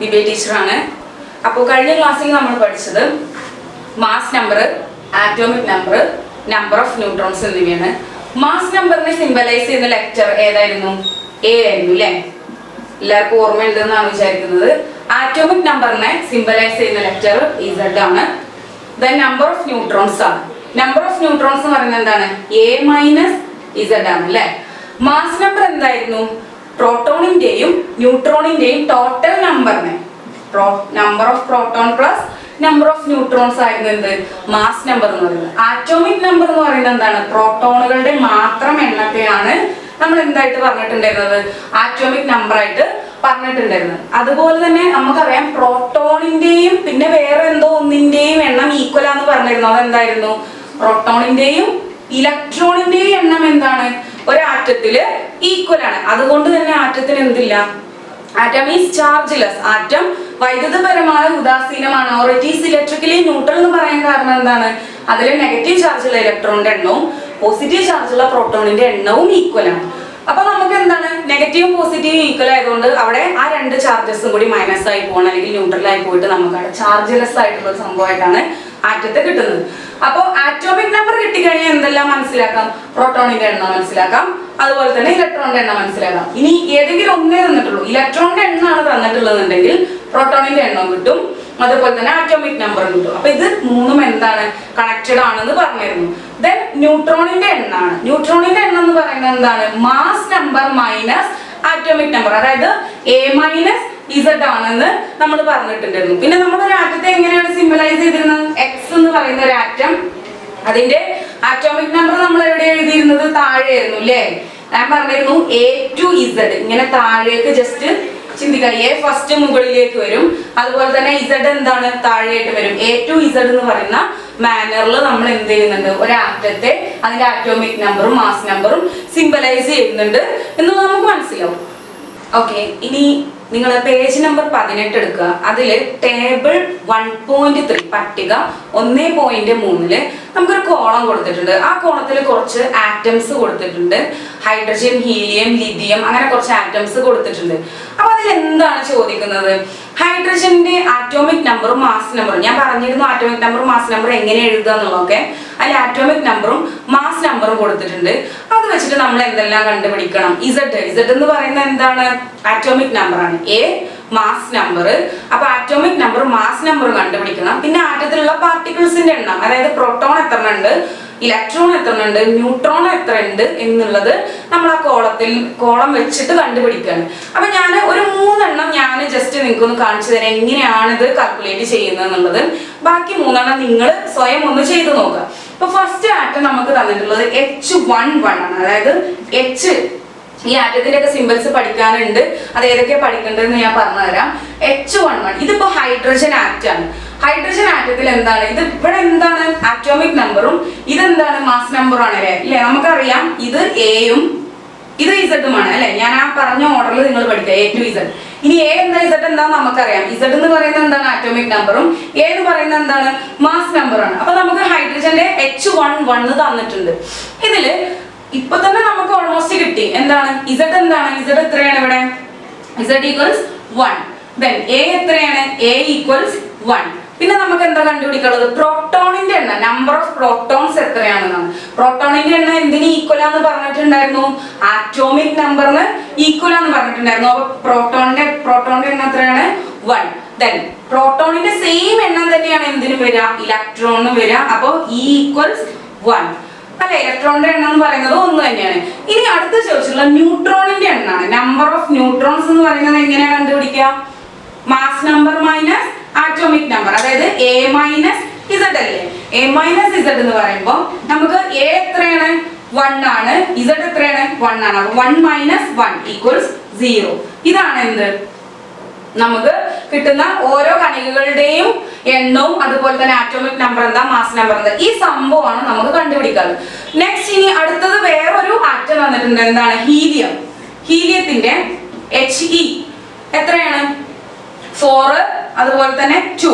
ദിവ്യ ടീച്ചറാണ് അപ്പോൾ കഴിഞ്ഞ ക്ലാസ്സിൽ നമ്മൾ പഠിച്ചത് mass number atomic number number of neutrons എന്നിവയാണ്. മാസ് നമ്പറിനെ സിംബലൈസ് ചെയ്യുന്ന ലെക്ചർ ഏതായിരുന്നു? എ ആയിരുന്നു അല്ലേ എല്ലാവർക്കും ഓർമ്മയുണ്ടെന്നാണ് വിചാരിക്കുന്നത്. ആറ്റോമിക് നമ്പറിനെ സിംബലൈസ് ചെയ്യുന്ന ലെക്ചർ ഇസഡ് ആണ്. ദ നമ്പർ ഓഫ് ന്യൂട്രോൺസ് ആണ്. നമ്പർ ഓഫ് ന്യൂട്രോൺസ് എന്ന് പറയുന്നത് എന്താണ്? എ മൈനസ് ഇസഡ് ആണ് അല്ലേ മാസ് നമ്പർ എന്തായിരുന്നു? പ്രോട്ടോണിന്റെയും ന്യൂട്രോണിന്റെയും ടോട്ടൽ നമ്പറിനെ number of proton plus number of neutrons ആയിരുന്നു എന്ത്? മാസ് നമ്പർ എന്ന് പറയുന്നത്. ആറ്റോമിക് നമ്പർ എന്ന് പറയുന്നത് എന്താണ്? പ്രോട്ടോണുകളുടെ മാത്രം എണ്ണത്തെയാണ് നമ്മൾ എന്തായിട്ട് പറഞ്ഞിട്ടുണ്ടായിരുന്നത്? ആറ്റോമിക് നമ്പർ ആയിട്ട് പറഞ്ഞിട്ടുണ്ടായിരുന്നത്. അതുപോലെ തന്നെ നമുക്കറിയാം പ്രോട്ടോണിന്റെയും പിന്നെ വേറെ എന്തോ ഒന്നിന്റെയും എണ്ണം ഈക്വൽ ആന്ന് പറഞ്ഞിരുന്നു. അതെന്തായിരുന്നു? പ്രോട്ടോണിന്റെയും ഇലക്ട്രോണിന്റെയും എണ്ണം എന്താണ്? ഒരു ആറ്റത്തിൽ ഈക്വൽ ആണ്. അതുകൊണ്ട് തന്നെ ആറ്റത്തിന് എന്തില്ല? ആറ്റം ഈസ് ചാർജ്ലെസ് ആറ്റം വൈദ്യുതപരമായ ഉദാസീനമാണ്. Or it is electrically neutral എന്ന് പറയാൻ കാരണം എന്താണ്? അതിൽ നെഗറ്റീവ് ചാർജുള്ള ഇലക്ട്രോണിന്റെ എണ്ണവും പോസിറ്റീവ് ചാർജുള്ള പ്രോട്ടോണിന്റെ എണ്ണവും ഈക്വൽ ആണ്. അപ്പൊ നമുക്ക് എന്താണ്? നെഗറ്റീവും പോസിറ്റീവും ഈക്വൽ ആയതുകൊണ്ട് അവിടെ ആ രണ്ട് ചാർജസും കൂടി മൈനസ് ആയി പോകണം. അല്ലെങ്കിൽ ന്യൂട്രൽ ആയി പോയിട്ട് നമുക്ക് അവിടെ ചാർജ്ലെസ് ആയിട്ടുള്ള സംഭവമായിട്ടാണ് ആറ്റത്തെ കിട്ടുന്നത്. അപ്പോൾ ആറ്റോമിക് നമ്പർ കിട്ടിക്കഴിഞ്ഞാൽ എന്തെല്ലാം മനസ്സിലാക്കാം? പ്രോട്ടോണിന്റെ എണ്ണം മനസ്സിലാക്കാം. അതുപോലെ തന്നെ ഇലക്ട്രോണിന്റെ എണ്ണം മനസ്സിലാക്കാം. ഇനി ഏതെങ്കിലും ഒന്നേ തന്നിട്ടുള്ളൂ. ഇലക്ട്രോണിന്റെ എണ്ണമാണ് തന്നിട്ടുള്ളതെന്നുണ്ടെങ്കിൽ പ്രോട്ടോണിന്റെ എണ്ണം കിട്ടും. അതുപോലെ തന്നെ ആറ്റോമിക് നമ്പർ കിട്ടും. അപ്പൊ ഇത് മൂന്നും എന്താണ്? കണക്റ്റഡ് ആണെന്ന് പറഞ്ഞിരുന്നു. ദെൻ ന്യൂട്രോണിന്റെ എണ്ണാണ്. ന്യൂട്രോണിന്റെ എണ്ണം എന്ന് പറയുന്നത് എന്താണ്? Mass number minus atomic number അതായത് എ മൈനസ് ഇസഡ് ആണെന്ന് നമ്മൾ പറഞ്ഞിട്ടുണ്ടായിരുന്നു. പിന്നെ നമ്മൾ ഒരു ആറ്റത്തെ എങ്ങനെയാണ് സിംബലൈസ് ചെയ്തിരുന്നത്? എക്സ് എന്ന് പറയുന്ന ഒരു ആറ്റം അതിന്റെ ആറ്റോമിക് നമ്പർ നമ്മൾ എവിടെ എഴുതിയിരുന്നത്? താഴെയായിരുന്നു അല്ലേ ഞാൻ പറഞ്ഞിരുന്നു എ ടു ഇസഡ് ഇങ്ങനെ താഴേക്ക് ജസ്റ്റ് ചിന്തിക്കുക എ ഫസ്റ്റ് മുകളിലേക്ക് വരും. അതുപോലെ തന്നെ ഇസഡ് എന്താണ്? താഴെയായിട്ട് വരും. എ ടു ഇസഡ് എന്ന് പറയുന്ന മാനറിൽ നമ്മൾ എന്ത് ചെയ്യുന്നുണ്ട്? ഒരു ആറ്റത്തെ അതിന്റെ ആറ്റോമിക് നമ്പറും മാസ് നമ്പറും സിംബലൈസ് ചെയ്യുന്നുണ്ട് എന്ന് നമുക്ക് മനസ്സിലാവും. ഓക്കെ ഇനി നിങ്ങൾ പേജ് നമ്പർ പതിനെട്ട് എടുക്കുക. അതിൽ ടേബിൾ വൺ പോയിന്റ് ത്രീ പട്ടിക ഒന്നേ പോയിന്റ് മൂന്നിൽ നമുക്കൊരു കോളം കൊടുത്തിട്ടുണ്ട്. ആ കോളത്തിൽ കുറച്ച് ആറ്റംസ് കൊടുത്തിട്ടുണ്ട്. ഹൈഡ്രജൻ ഹീലിയം ലിഥിയം അങ്ങനെ കുറച്ച് ആറ്റംസ് കൊടുത്തിട്ടുണ്ട്. അപ്പൊ അതിൽ എന്താണ് ചോദിക്കുന്നത്? ഹൈഡ്രജന്റെ ആറ്റോമിക് നമ്പറും മാസ് നമ്പറും ഞാൻ പറഞ്ഞിരുന്നു ആറ്റോമിക് നമ്പറും മാസ് നമ്പറും എങ്ങനെ എഴുതുക എന്നുള്ളതൊക്കെ. അതിൽ ആറ്റോമിക് നമ്പറും മാസ് നമ്പറും കൊടുത്തിട്ടുണ്ട്. അത് വെച്ചിട്ട് നമ്മൾ എന്തെല്ലാം കണ്ടുപിടിക്കണം? ഇസഡ് ഇസഡ് എന്ന് പറയുന്നത് എന്താണ്? ആറ്റോമിക് നമ്പറാണ് എ മാസ് നമ്പർ അപ്പൊ ആറ്റോമിക് നമ്പർ മാസ് നമ്പർ കണ്ടുപിടിക്കണം. പിന്നെ ആറ്റത്തിലുള്ള പാർട്ടിക്കിൾസിന്റെ എണ്ണം അതായത് പ്രോട്ടോൺ എത്ര ഉണ്ട് ഇലക്ട്രോൺ എത്ര ഉണ്ട് ന്യൂട്രോൺ എത്ര ഉണ്ട് എന്നുള്ളത് നമ്മൾ ആ കോളത്തിൽ കോളം വെച്ചിട്ട് കണ്ടുപിടിക്കുകയാണ് അപ്പൊ ഞാൻ ഒരു മൂന്നെണ്ണം ഞാൻ ജസ്റ്റ് നിങ്ങൾക്ക് ഒന്ന് കാണിച്ചു തരാം എങ്ങനെയാണ് ഇത് കാൽക്കുലേറ്റ് ചെയ്യുന്നത് എന്നുള്ളത്. ബാക്കി മൂന്നെണ്ണം നിങ്ങൾ സ്വയം ഒന്ന് ചെയ്തു നോക്കുക. അപ്പൊ ഫസ്റ്റ് ആറ്റം നമുക്ക് തന്നിട്ടുള്ളത് എച്ച് വൺ വൺ ആണ്. അതായത് എച്ച് ഈ ആറ്റത്തിന്റെ ഒക്കെ സിമ്പിൾസ് പഠിക്കാനുണ്ട്. അത് ഏതൊക്കെയാണ് പഠിക്കേണ്ടതെന്ന് ഞാൻ പറഞ്ഞുതരാം. എച്ച് വൺ വൺ ഇതിപ്പോ ഹൈഡ്രജൻ ആറ്റ് ആണ്. ഹൈഡ്രജൻ ആറ്റത്തിൽ എന്താണ്? ഇത് ഇവിടെ എന്താണ്? ആറ്റോമിക് നമ്പറും ഇതെന്താണ്? മാസ് നമ്പറും ആണ് അല്ലേ? ഇല്ലേ? നമുക്കറിയാം ഇത് എയും ഇത് ഇസഡും ആണ് അല്ലെ? ഞാൻ ആ പറഞ്ഞ ഓർഡറിൽ നിങ്ങൾ പഠിക്കുക. എ ടു ഇസഡ് ഇനി എ എന്താ ഇസഡ് എന്താന്ന് നമുക്കറിയാം. ഇസഡ് എന്ന് പറയുന്നത് എന്താണ്? ആറ്റോമിക് നമ്പറും എ എന്ന് പറയുന്നത് എന്താണ്? മാസ് നമ്പറാണ് അപ്പൊ നമുക്ക് ഹൈഡ്രജന്റെ എച്ച് വൺ വൺ തന്നിട്ടുണ്ട്. ഇതിൽ ഇപ്പൊ തന്നെ നമുക്ക് ഓൾമോസ്റ്റ് കിട്ടി. എന്താണ്? ഇസഡ് എന്താണ്? ഇസഡ് എത്രയാണ് ഇവിടെ? Z equals one then A എത്രയാണ്? എ ഈക്വൽസ് വൺ പിന്നെ നമുക്ക് എന്താ കണ്ടുപിടിക്കാനുള്ളത്? പ്രോട്ടോണിന്റെ എണ്ണം. നമ്പർ ഓഫ് പ്രോട്ടോൺസ് എത്രയാണെന്നാണ് പ്രോട്ടോണിന്റെ എണ്ണം എന്തിന് ഈക്വൽ ആണെന്ന് പറഞ്ഞിട്ടുണ്ടായിരുന്നു? ആറ്റോമിക് നമ്പറിന് ഈക്വൽ ആണെന്ന് പറഞ്ഞിട്ടുണ്ടായിരുന്നു. പ്രോട്ടോണിന്റെ പ്രോട്ടോണിന്റെ എണ്ണം എത്രയാണ്? വൺ ദെൻ പ്രോട്ടോണിന്റെ സെയിം എണ്ണം തന്നെയാണ് എന്തിനും വരിക? ഇലക്ട്രോണിന് വരിക. അപ്പോൾ ഈക്വൽസ് വൺ അല്ല ഇലക്ട്രോണിന്റെ എണ്ണം എന്ന് പറയുന്നത് ഒന്ന് തന്നെയാണ്. ഇനി അടുത്ത ചോദിച്ചിട്ടുള്ള ന്യൂട്രോണിന്റെ എണ്ണാണ്. നമ്പർ ഓഫ് ന്യൂട്രോൺസ് എന്ന് പറയുന്നത് എങ്ങനെയാണ് കണ്ടുപിടിക്കുക? Mass number minus atomic number അതായത് എ മൈനസ് ഇസഡ് അല്ലേ? എ മൈനസ് ഇസഡ് എന്ന് പറയുമ്പോൾ നമുക്ക് എ എത്രയാണ്? വൺ ആണ്. ഇസഡ് എത്രയാണ്? വൺ ആണ്. One minus one equals zero ഇതാണ് എന്ത്? നമുക്ക് കിട്ടുന്ന ഓരോ കണികകളുടെയും എണ്ണവും അതുപോലെ തന്നെ ആറ്റോമിക് നമ്പർ എന്താ? മാസ് നമ്പർ എന്താ? ഈ സംഭവമാണ് നമുക്ക് കണ്ടുപിടിക്കാറ്. നെക്സ്റ്റ് ഇനി അടുത്തത് വേറൊരു ആറ്റം വന്നിട്ടുണ്ട്. എന്താണ്? ഹീലിയം. ഹീലിയത്തിന്റെ എച്ച് ഇ എത്രയാണ്? ഫോറ് അതുപോലെ തന്നെ ടു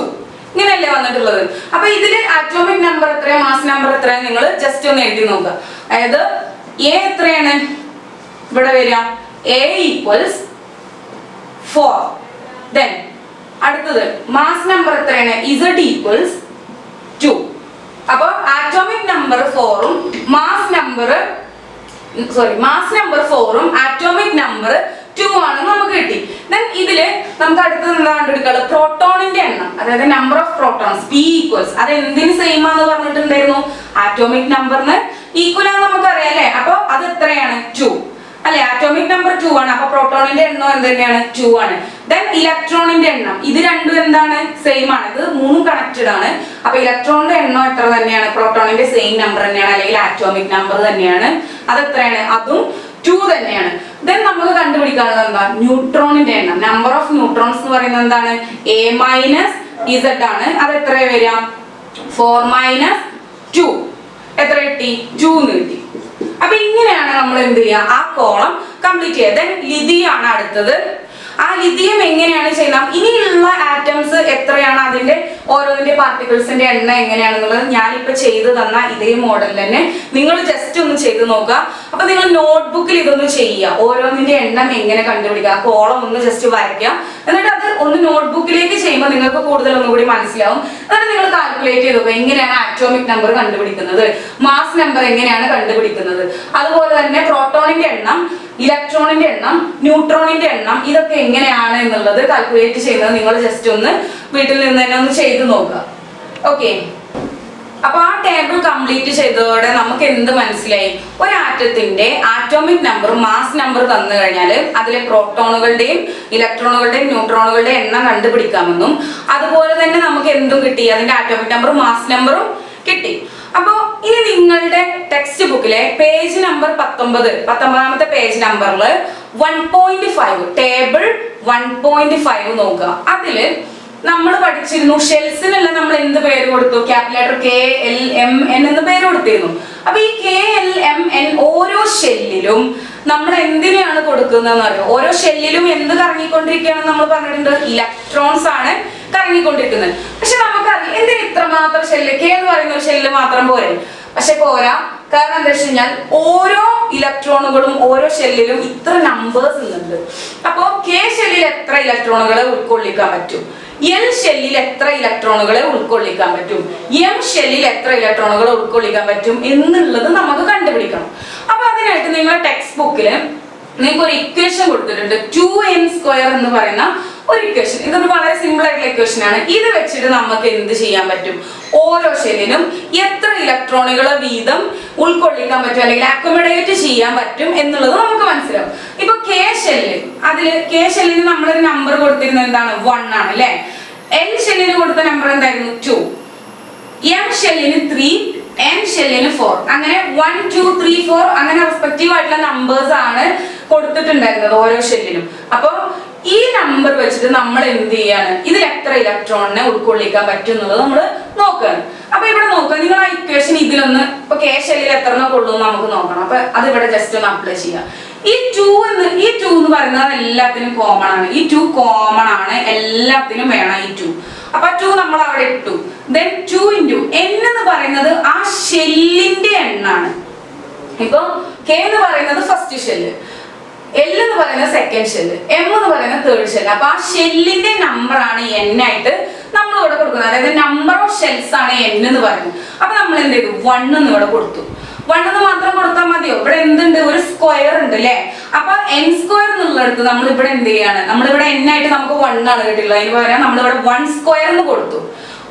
ഇങ്ങനെയല്ലേ വന്നിട്ടുള്ളത്. അപ്പൊ ഇതിൽ ആറ്റോമിക് നമ്പർ എത്രയാ? മാസ് നമ്പർ എത്രയാ? നിങ്ങൾ ജസ്റ്റ് ഒന്ന് എഴുതി നോക്കുക. അതായത് എ എത്രയാണ്? ഇവിടെ വരിക. എ ഈക്വൽസ് ഫോർ ദെൻ അടുത്തത് മാസ് നമ്പർ എത്രയാണ്? ഇസഡ് ഈക്വൽസ് ടു അപ്പൊ ആറ്റോമിക് നമ്പർ ഫോറും mass number sorry mass number ഫോറും ആറ്റോമിക് നമ്പർ ടു ആണ് നമുക്ക് കിട്ടി. ദെൻ ഇതിൽ നമുക്ക് അടുത്തത് എന്താ കണ്ടുപിടിക്കുക പ്രോട്ടോണിന്റെ എണ്ണം അതായത് number of protons P equals അത് എന്തിന് സെയിം ആണെന്ന് പറഞ്ഞിട്ടുണ്ടായിരുന്നു? ആറ്റോമിക് നമ്പറിന് ഈക്വൽ ആണെന്ന് നമുക്കറിയാം അല്ലേ? അപ്പൊ അത് എത്രയാണ്? ടു അല്ലെ? ആറ്റോമിക് നമ്പർ ടു ആണ്. അപ്പൊ പ്രോട്ടോണിന്റെ എണ്ണം എന്ത് തന്നെയാണ് ടു ആണ്. ദെൻ ഇലക്ട്രോണിന്റെ എണ്ണം. ഇത് രണ്ടും എന്താണ്? സെയിം ആണ്. ഇത് മൂന്നും കണക്റ്റഡ് ആണ്. അപ്പൊ ഇലക്ട്രോണിന്റെ എണ്ണം എത്ര തന്നെയാണ്? പ്രോട്ടോണിന്റെ സെയിം നമ്പർ തന്നെയാണ്. അല്ലെങ്കിൽ ആറ്റോമിക് നമ്പർ തന്നെയാണ്. അത് എത്രയാണ്? അതും ടു തന്നെയാണ്. ദെൻ നമുക്ക് കണ്ടുപിടിക്കാനുള്ളത് എന്താ? ന്യൂട്രോണിന്റെ എണ്ണം. നമ്പർ ഓഫ് ന്യൂട്രോൺസ് എന്ന് പറയുന്നത് എന്താണ്? എ മൈനസ് ഇസഡ് ആണ്. അത് എത്ര വരിക? ഫോർ മൈനസ് ടു എത്ര കിട്ടി? ടു എന്ന് കിട്ടി. അപ്പൊ ഇങ്ങനെയാണ് നമ്മൾ എന്ത് ചെയ്യുക? ആ കോളം കംപ്ലീറ്റ് ചെയ്യുക. ദെൻ ലിതിയാണ് അടുത്തത്. ആ ലിഥിയം എങ്ങനെയാണ് ചെയ്യുന്നത്? ഇനിയുള്ള ആറ്റംസ് എത്രയാണ് അതിന്റെ ഓരോന്നിന്റെ പാർട്ടിക്കിൾസിന്റെ എണ്ണ എങ്ങനെയാണെന്നുള്ളത് ഞാനിപ്പോ ചെയ്തു തന്ന ഇതേ മോഡൽ തന്നെ നിങ്ങൾ ജസ്റ്റ് ഒന്ന് ചെയ്ത് നോക്കുക. അപ്പൊ നിങ്ങൾ നോട്ട്ബുക്കിൽ ഇതൊന്ന് ചെയ്യുക. ഓരോന്നിന്റെ എണ്ണം എങ്ങനെ കണ്ടുപിടിക്കുക. കോളം ഒന്ന് ജസ്റ്റ് വരയ്ക്കുക. എന്നിട്ട് അത് ഒന്ന് നോട്ട്ബുക്കിലേക്ക് ചെയ്യുമ്പോൾ നിങ്ങൾക്ക് കൂടുതൽ ഒന്നുകൂടി മനസ്സിലാവും. എന്നിട്ട് നിങ്ങൾ കാൽക്കുലേറ്റ് ചെയ്ത് നോക്കുക. എങ്ങനെയാണ് ആറ്റോമിക് നമ്പർ കണ്ടുപിടിക്കുന്നത്? മാസ് നമ്പർ എങ്ങനെയാണ് കണ്ടുപിടിക്കുന്നത്? അതുപോലെ തന്നെ പ്രോട്ടോണിന്റെ എണ്ണം ഇലക്ട്രോണിന്റെ എണ്ണം ന്യൂട്രോണിന്റെ എണ്ണം ഇതൊക്കെ എങ്ങനെയാണ് എന്നുള്ളത് കാൽക്കുലേറ്റ് ചെയ്യുന്നത് നിങ്ങൾ ജസ്റ്റ് ഒന്ന് വീട്ടിൽ നിന്ന് തന്നെ ഒന്ന് ചെയ്ത് നോക്കുക. ഓക്കെ അപ്പൊ ആ ടേബിൾ കംപ്ലീറ്റ് ചെയ്തതോടെ നമുക്ക് എന്ത് മനസ്സിലായി? ഒരു ആറ്റത്തിന്റെ ആറ്റോമിക് നമ്പർ മാസ് നമ്പർ തന്നു കഴിഞ്ഞാൽ അതിലെ പ്രോട്ടോണുകളുടെയും ഇലക്ട്രോണുകളുടെയും ന്യൂട്രോണുകളുടെയും എണ്ണം കണ്ടുപിടിക്കാമെന്നും അതുപോലെ തന്നെ നമുക്ക് എന്തും കിട്ടി? അതിന്റെ ആറ്റോമിക് നമ്പറും മാസ് നമ്പറും കിട്ടി. അപ്പോ ഇനി നിങ്ങളുടെ ടെക്സ്റ്റ് ബുക്കിലെ പേജ് നമ്പർ പത്തൊമ്പത് പത്തൊമ്പതാമത്തെ പേജ് നമ്പറിൽ one point five table one point five നോക്കുക. അതിൽ നമ്മൾ പഠിച്ചിരുന്നു. ഷെൽസിനല്ല നമ്മൾ എന്ത് പേര് കൊടുത്തു? Capital K L M N എന്ന് പേര് കൊടുത്തിരുന്നു. അപ്പൊ ഈ കെ എൽ എം എൻ ഓരോ ഷെല്ലിലും നമ്മൾ എന്തിനെയാണ് കൊടുക്കുന്നതെന്ന് അറിയോ? ഓരോ ഷെല്ലിലും എന്ത് കറങ്ങിക്കൊണ്ടിരിക്കുകയാണെന്ന് നമ്മൾ പറഞ്ഞിട്ടുണ്ട്. ഇലക്ട്രോൺസ് ആണ് കറങ്ങിക്കൊണ്ടിരിക്കുന്നത്. പക്ഷെ നമുക്കറിയാം എന്തിന് ഇത്രമാത്രം ഷെല്ല് കെ എന്ന് പറയുന്ന ഒരു ഷെല്ല് മാത്രം പോരെ. പക്ഷെ പോരാ. കാരണം എന്താ വെച്ച് കഴിഞ്ഞാൽ ഓരോ ഇലക്ട്രോണുകളും ഓരോ ഷെല്ലിലും ഇത്ര നമ്പേഴ്സ് ഉണ്ട് അപ്പോ കെ ഷെല്ലിൽ എത്ര ഇലക്ട്രോണുകളെ ഉൾക്കൊള്ളിക്കാൻ പറ്റും? എൽ ഷെല്ലിൽ എത്ര ഇലക്ട്രോണുകളെ ഉൾക്കൊള്ളിക്കാൻ പറ്റും? എം ഷെല്ലിൽ എത്ര ഇലക്ട്രോണുകളെ ഉൾക്കൊള്ളിക്കാൻ പറ്റും എന്നുള്ളത് നമുക്ക് കണ്ടുപിടിക്കണം. അപ്പൊ അതിനായിട്ട് നിങ്ങളുടെ ടെക്സ്റ്റ് ബുക്കിൽ നിങ്ങൾക്ക് ഒരു ഇക്വേഷൻ കൊടുത്തിട്ടുണ്ട്. ടു എൻ സ്ക്വയർ എന്ന് പറയുന്ന ഒരു ഇക്വേഷൻ ഇതൊരു വളരെ സിമ്പിൾ ആയിട്ടുള്ള ഇക്വേഷൻ ആണ്. ഇത് വെച്ചിട്ട് നമുക്ക് എന്ത് ചെയ്യാൻ പറ്റും? ഓരോ ഷെല്ലിനും എത്ര ഇലക്ട്രോണുകളെ വീതം ഉൾക്കൊള്ളിക്കാൻ പറ്റും? അല്ലെങ്കിൽ അക്കോമഡേറ്റ് ചെയ്യാൻ പറ്റും എന്നുള്ളത് നമുക്ക് മനസ്സിലാവും. ഇപ്പൊ കെ ഷെല്ലിൽ അതിൽ കെ ഷെല്ലിന് നമ്മളൊരു നമ്പർ കൊടുത്തിരുന്നത് എന്താണ്? വൺ ആണ് അല്ലെ? എൽ ഷെല്ലിന് കൊടുത്ത നമ്പർ എന്തായിരുന്നു? ടു എം ഷെല്ലിന് ത്രീ എൻ ഷെല്ലിന് ഫോർ അങ്ങനെ വൺ ടു ത്രീ ഫോർ അങ്ങനെ റെസ്പെക്റ്റീവ് ആയിട്ടുള്ള നമ്പേഴ്സ് ആണ് കൊടുത്തിട്ടുണ്ടായിരുന്നത് ഓരോ ഷെല്ലിനും അപ്പൊ ഈ നമ്പർ വെച്ചിട്ട് നമ്മൾ എന്ത് ചെയ്യാണ്? ഇതിൽ എത്ര ഇലക്ട്രോണിനെ ഉൾക്കൊള്ളിക്കാൻ പറ്റും എന്നുള്ളത് നമ്മൾ നോക്കുകയാണ് അപ്പൊ ഇവിടെ നോക്കുക നിങ്ങൾ ആ ഇക്വേഷൻ ഇതിലൊന്ന് ഇപ്പൊ കെ ഷെല്ലിൽ എത്ര കൊള്ളും നമുക്ക് നോക്കണം. അപ്പൊ അത് ഇവിടെ ജസ്റ്റ് ഒന്ന് അപ്ലൈ ചെയ്യാം. ഈ ടു എന്ന് ഈ ടു എന്ന് പറയുന്നത് എല്ലാത്തിനും കോമൺ ആണ്. ഈ ടു കോമൺ ആണ്. എല്ലാത്തിനും വേണം ഈ ടു അപ്പൊ ടു നമ്മൾ അവിടെ ഇട്ടു. ദെൻ ടു ഇന്റു എൻ എന്ന് പറയുന്നത് ആ ഷെല്ലിന്റെ എണ്ണാണ്. ഇപ്പൊ കെ എന്ന് പറയുന്നത് ഫസ്റ്റ് ഷെല്ല് എൽ എന്ന് പറയുന്നത് സെക്കൻഡ് ഷെല്ല് എം എന്ന് പറയുന്നത് തേർഡ് ഷെല്ല് അപ്പൊ ആ ഷെല്ലിന്റെ നമ്പർ ആണ് എൻ ആയിട്ട് നമ്മൾ ഇവിടെ കൊടുക്കുന്നത്. അതായത് നമ്പർ ഓഫ് ഷെൽസ് ആണ് എൻ എന്ന് പറയുന്നത്. അപ്പൊ നമ്മൾ എന്ത് ചെയ്തു? വൺ എന്ന് ഇവിടെ കൊടുത്തു. വൺ എന്ന് മാത്രം കൊടുത്താൽ മതിയോ ഇവിടെ എന്തുണ്ട്? ഒരു സ്ക്വയർ ഉണ്ട് അല്ലെ അപ്പൊ എൻ സ്ക്വയർ എന്നുള്ളടത്ത് നമ്മൾ ഇവിടെ എന്ത് ചെയ്യാണ്? നമ്മളിവിടെ എൻ ആയിട്ട് നമുക്ക് വൺ ആണ് കിട്ടിയുള്ളത് അതിന് പകരം നമ്മളിവിടെ വൺ സ്ക്വയർ എന്ന് കൊടുത്തു.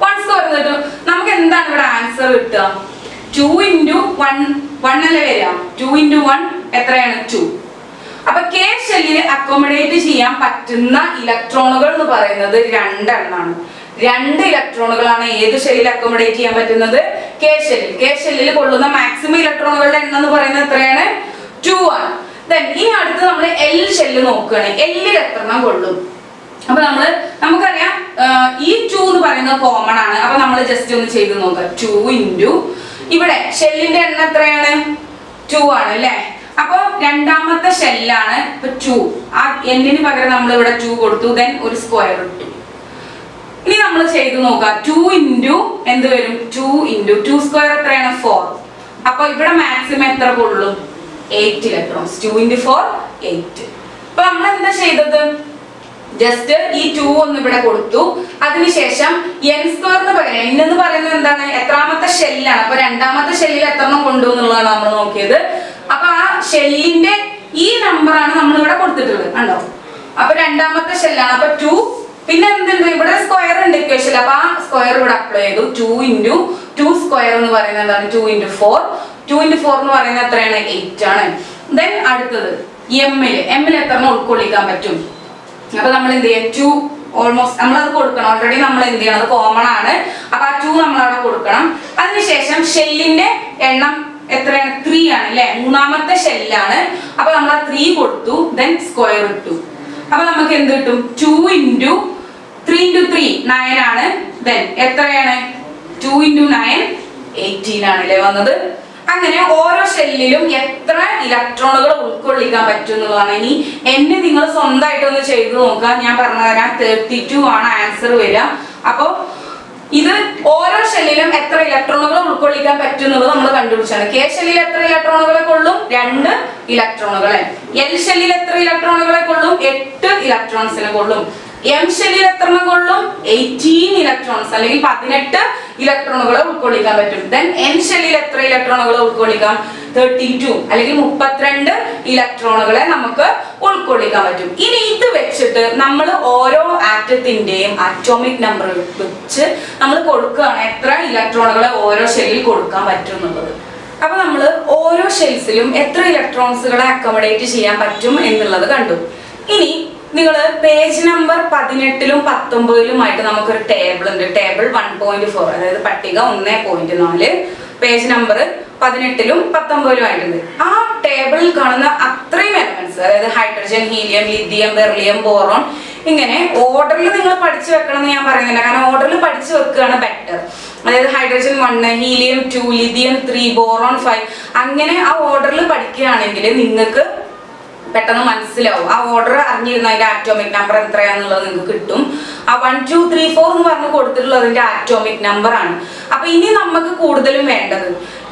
വൺ സ്ക്വയർ എന്ന് കിട്ടും നമുക്ക് എന്താണ് ഇവിടെ ആൻസർ കിട്ടുക? ടു ഇന്റു വൺ വൺ അല്ലേ വരിക? ടു ഇന്റു വൺ എത്രയാണ്? ടു അപ്പൊ കെ ഷെല്ലിൽ അക്കോമഡേറ്റ് ചെയ്യാൻ പറ്റുന്ന ഇലക്ട്രോണുകൾ എന്ന് പറയുന്നത് രണ്ടെണ്ണമാണ് രണ്ട് ഇലക്ട്രോണുകളാണ് ഏത് ഷെല്ലിൽ അക്കോമഡേറ്റ് ചെയ്യാൻ പറ്റുന്നത്? കെ ഷെല്ലിൽ കെ ഷെല്ലിൽ കൊള്ളുന്ന മാക്സിമം ഇലക്ട്രോണുകളുടെ എണ്ണം എന്ന് പറയുന്നത് എത്രയാണ്? ടു ആണ്. ദെൻ ഇനി അടുത്ത് നമ്മൾ എൽ ഷെല്ല് നോക്കുകയാണ്. എല്ലിൽ എത്രണ്ണം കൊള്ളും? അപ്പൊ നമ്മൾ നമുക്കറിയാം ഈ ടു എന്ന് പറയുന്നത് കോമൺ ആണ്. അപ്പൊ നമ്മൾ ജസ്റ്റ് ഒന്ന് ചെയ്ത് നോക്കാം. ടു ഇന്റു ഇവിടെ ഷെല്ലിന്റെ എണ്ണം എത്രയാണ്? ടു ആണ് അല്ലേ? അപ്പൊ രണ്ടാമത്തെ ഷെല്ലാണ് ഇപ്പൊ ടു ആ എന്നിന് പകരം നമ്മൾ ഇവിടെ ടു കൊടുത്തു ദെൻ ഒരു സ്ക്വയർ ഇട്ടു. ഇനി നമ്മൾ ചെയ്ത് നോക്കാം ടു ഇന്റു എന്ത് വരും? ടു ഇന്റു ടു സ്ക്വയർ എത്രയാണ്? ഫോർ അപ്പൊ ഇവിടെ മാക്സിമം എത്ര കൊള്ളും eight electrons two into four eight അപ്പൊ നമ്മൾ എന്താ ചെയ്തത്? ജസ്റ്റ് ഈ ടു ഒന്ന് ഇവിടെ കൊടുത്തു. അതിനുശേഷം എൻ സ്ക്വയറിന് പകരം എൻ എന്ന് പറയുന്നത് എന്താണ്? എത്രാമത്തെ ഷെല്ലാണ് അപ്പൊ രണ്ടാമത്തെ ഷെല്ലിൽ എത്രണ്ണം കൊണ്ടു എന്നുള്ളതാണ് നമ്മൾ നോക്കിയത്. അപ്പൊ ആ ഷെല്ലിന്റെ ഈ നമ്പറാണ് നമ്മൾ ഇവിടെ കൊടുത്തിട്ടുള്ളത്. കണ്ടോ? അപ്പൊ രണ്ടാമത്തെ ഷെല്ലാണ് അപ്പൊ ടു പിന്നെ എന്തുണ്ട്? ഇവിടെ സ്ക്വയർ ഉണ്ട് ഇക്വേഷൻ അപ്പൊ ആ സ്ക്വയർ ഇവിടെ അപ്ലൈ ചെയ്തു. ടു ഇന്റു ടു സ്ക്വയർ എന്ന് പറയുന്നത് എന്താണ്? Two into four two into four എന്ന് പറയുന്നത് എത്രയാണ്? എയ്റ്റ് ആണ്. ദെൻ അടുത്തത് എമ്മിൽ എമ്മിൽ എത്ര ഉൾക്കൊള്ളിക്കാൻ പറ്റും? അപ്പൊ നമ്മൾ എന്ത് ചെയ്യാം? ടു ഓൾമോസ്റ്റ് നമ്മൾ അത് കൊടുക്കണം. ഓൾറെഡി നമ്മൾ എന്ത് ചെയ്യണം? അത് കോമൺ ആണ്. അപ്പൊ ആ ടു നമ്മൾ അവിടെ കൊടുക്കണം. അതിനുശേഷം ഷെല്ലിന്റെ എണ്ണം എത്രയാണ്? ത്രീ ആണ് അല്ലെ? മൂന്നാമത്തെ ഷെല്ലാണ്. അപ്പൊ നമ്മൾ ആ ത്രീ കൊടുത്തു. ദെൻ സ്ക്വയർ ഇട്ടു. അപ്പൊ നമുക്ക് എന്ത് കിട്ടും? Two into three into three nine ആണ്. ദെൻ എത്രയാണ്? ടു ഇന്റു നയൻ എയ്റ്റീൻ ആണ് അല്ലേ വന്നത്? അങ്ങനെ ഓരോ ഷെല്ലിലും എത്ര ഇലക്ട്രോണുകൾ ഉൾക്കൊള്ളിക്കാൻ പറ്റും എന്നുള്ളതാണ്. ഇനി എന്നെ നിങ്ങൾ സ്വന്തമായിട്ട് ഒന്ന് ചെയ്തു നോക്കുക. ഞാൻ പറഞ്ഞുതരാം തേർട്ടി ടു ആണ് ആൻസർ വരിക. അപ്പോൾ ഇത് ഓരോ ഷെല്ലിലും എത്ര ഇലക്ട്രോണുകൾ ഉൾക്കൊള്ളിക്കാൻ പറ്റും എന്നുള്ളത് നമ്മൾ കണ്ടുപിടിച്ചാണ്. കെ ഷെല്ലിൽ എത്ര ഇലക്ട്രോണുകളെ കൊള്ളും? രണ്ട് ഇലക്ട്രോണുകളെ. എൽ ഷെല്ലിൽ എത്ര ഇലക്ട്രോണുകളെ കൊള്ളും? എട്ട് ഇലക്ട്രോൺസിനെ കൊള്ളും. എം ഷെല്ലിൽ എത്ര കൊള്ളും? എയ്റ്റീൻ ഇലക്ട്രോൺസ് അല്ലെങ്കിൽ പതിനെട്ട് ഇലക്ട്രോണുകളെ ഉൾക്കൊള്ളിക്കാൻ പറ്റും. ദെൻ എൻ ഷെല്ലിൽ എത്ര ഇലക്ട്രോണുകളെ ഉൾക്കൊള്ളിക്കാം? തേർട്ടി ടു അല്ലെങ്കിൽ മുപ്പത്തിരണ്ട് ഇലക്ട്രോണുകളെ നമുക്ക് ഉൾക്കൊള്ളിക്കാൻ പറ്റും. ഇനി ഇത് വെച്ചിട്ട് നമ്മൾ ഓരോ ആറ്റത്തിന്റെയും അറ്റോമിക് നമ്പർ വെച്ച് നമ്മൾ കൊടുക്കുകയാണ് എത്ര ഇലക്ട്രോണുകളെ ഓരോ ഷെല്ലിൽ കൊടുക്കാൻ പറ്റും എന്നുള്ളത്. അപ്പൊ നമ്മൾ ഓരോ ഷെൽസിലും എത്ര ഇലക്ട്രോൺസുകളെ അക്കോമഡേറ്റ് ചെയ്യാൻ പറ്റും എന്നുള്ളത് കണ്ടു. ഇനി നിങ്ങൾ പേജ് നമ്പർ പതിനെട്ടിലും പത്തൊമ്പതിലുമായിട്ട് നമുക്കൊരു ടേബിൾ ഉണ്ട്. ടേബിൾ വൺ പോയിന്റ് ഫോർ അതായത് പട്ടിക ഒന്ന് പോയിന്റ് നാല്. പേജ് നമ്പർ പതിനെട്ടിലും പത്തൊമ്പതിലും ആയിട്ടുണ്ട് ആ ടേബിളിൽ കാണുന്ന അത്രയും എലമെന്റ്സ് അതായത് hydrogen helium lithium beryllium boron ഇങ്ങനെ ഓർഡറിൽ നിങ്ങൾ പഠിച്ചു വെക്കണം എന്ന് ഞാൻ പറയുന്നില്ല. കാരണം ഓർഡറിൽ പഠിച്ചു വെക്കുകയാണ് ബെറ്റർ അതായത് hydrogen one helium two lithium three boron five അങ്ങനെ ആ ഓർഡറിൽ പഠിക്കുകയാണെങ്കിൽ നിങ്ങൾക്ക് പെട്ടെന്ന് മനസ്സിലാവും. ആ ഓർഡർ അറിഞ്ഞിരുന്ന അതിന്റെ ആറ്റോമിക് നമ്പർ എത്രയാന്നുള്ളത് നിങ്ങൾക്ക് കിട്ടും. ആ വൺ ടു ത്രീ ഫോർ എന്ന് പറഞ്ഞ് കൊടുത്തിട്ടുള്ളത് അതിന്റെ ആറ്റോമിക് നമ്പർ ആണ്. അപ്പൊ ഇനി നമുക്ക് കൂടുതലും വേണ്ടത്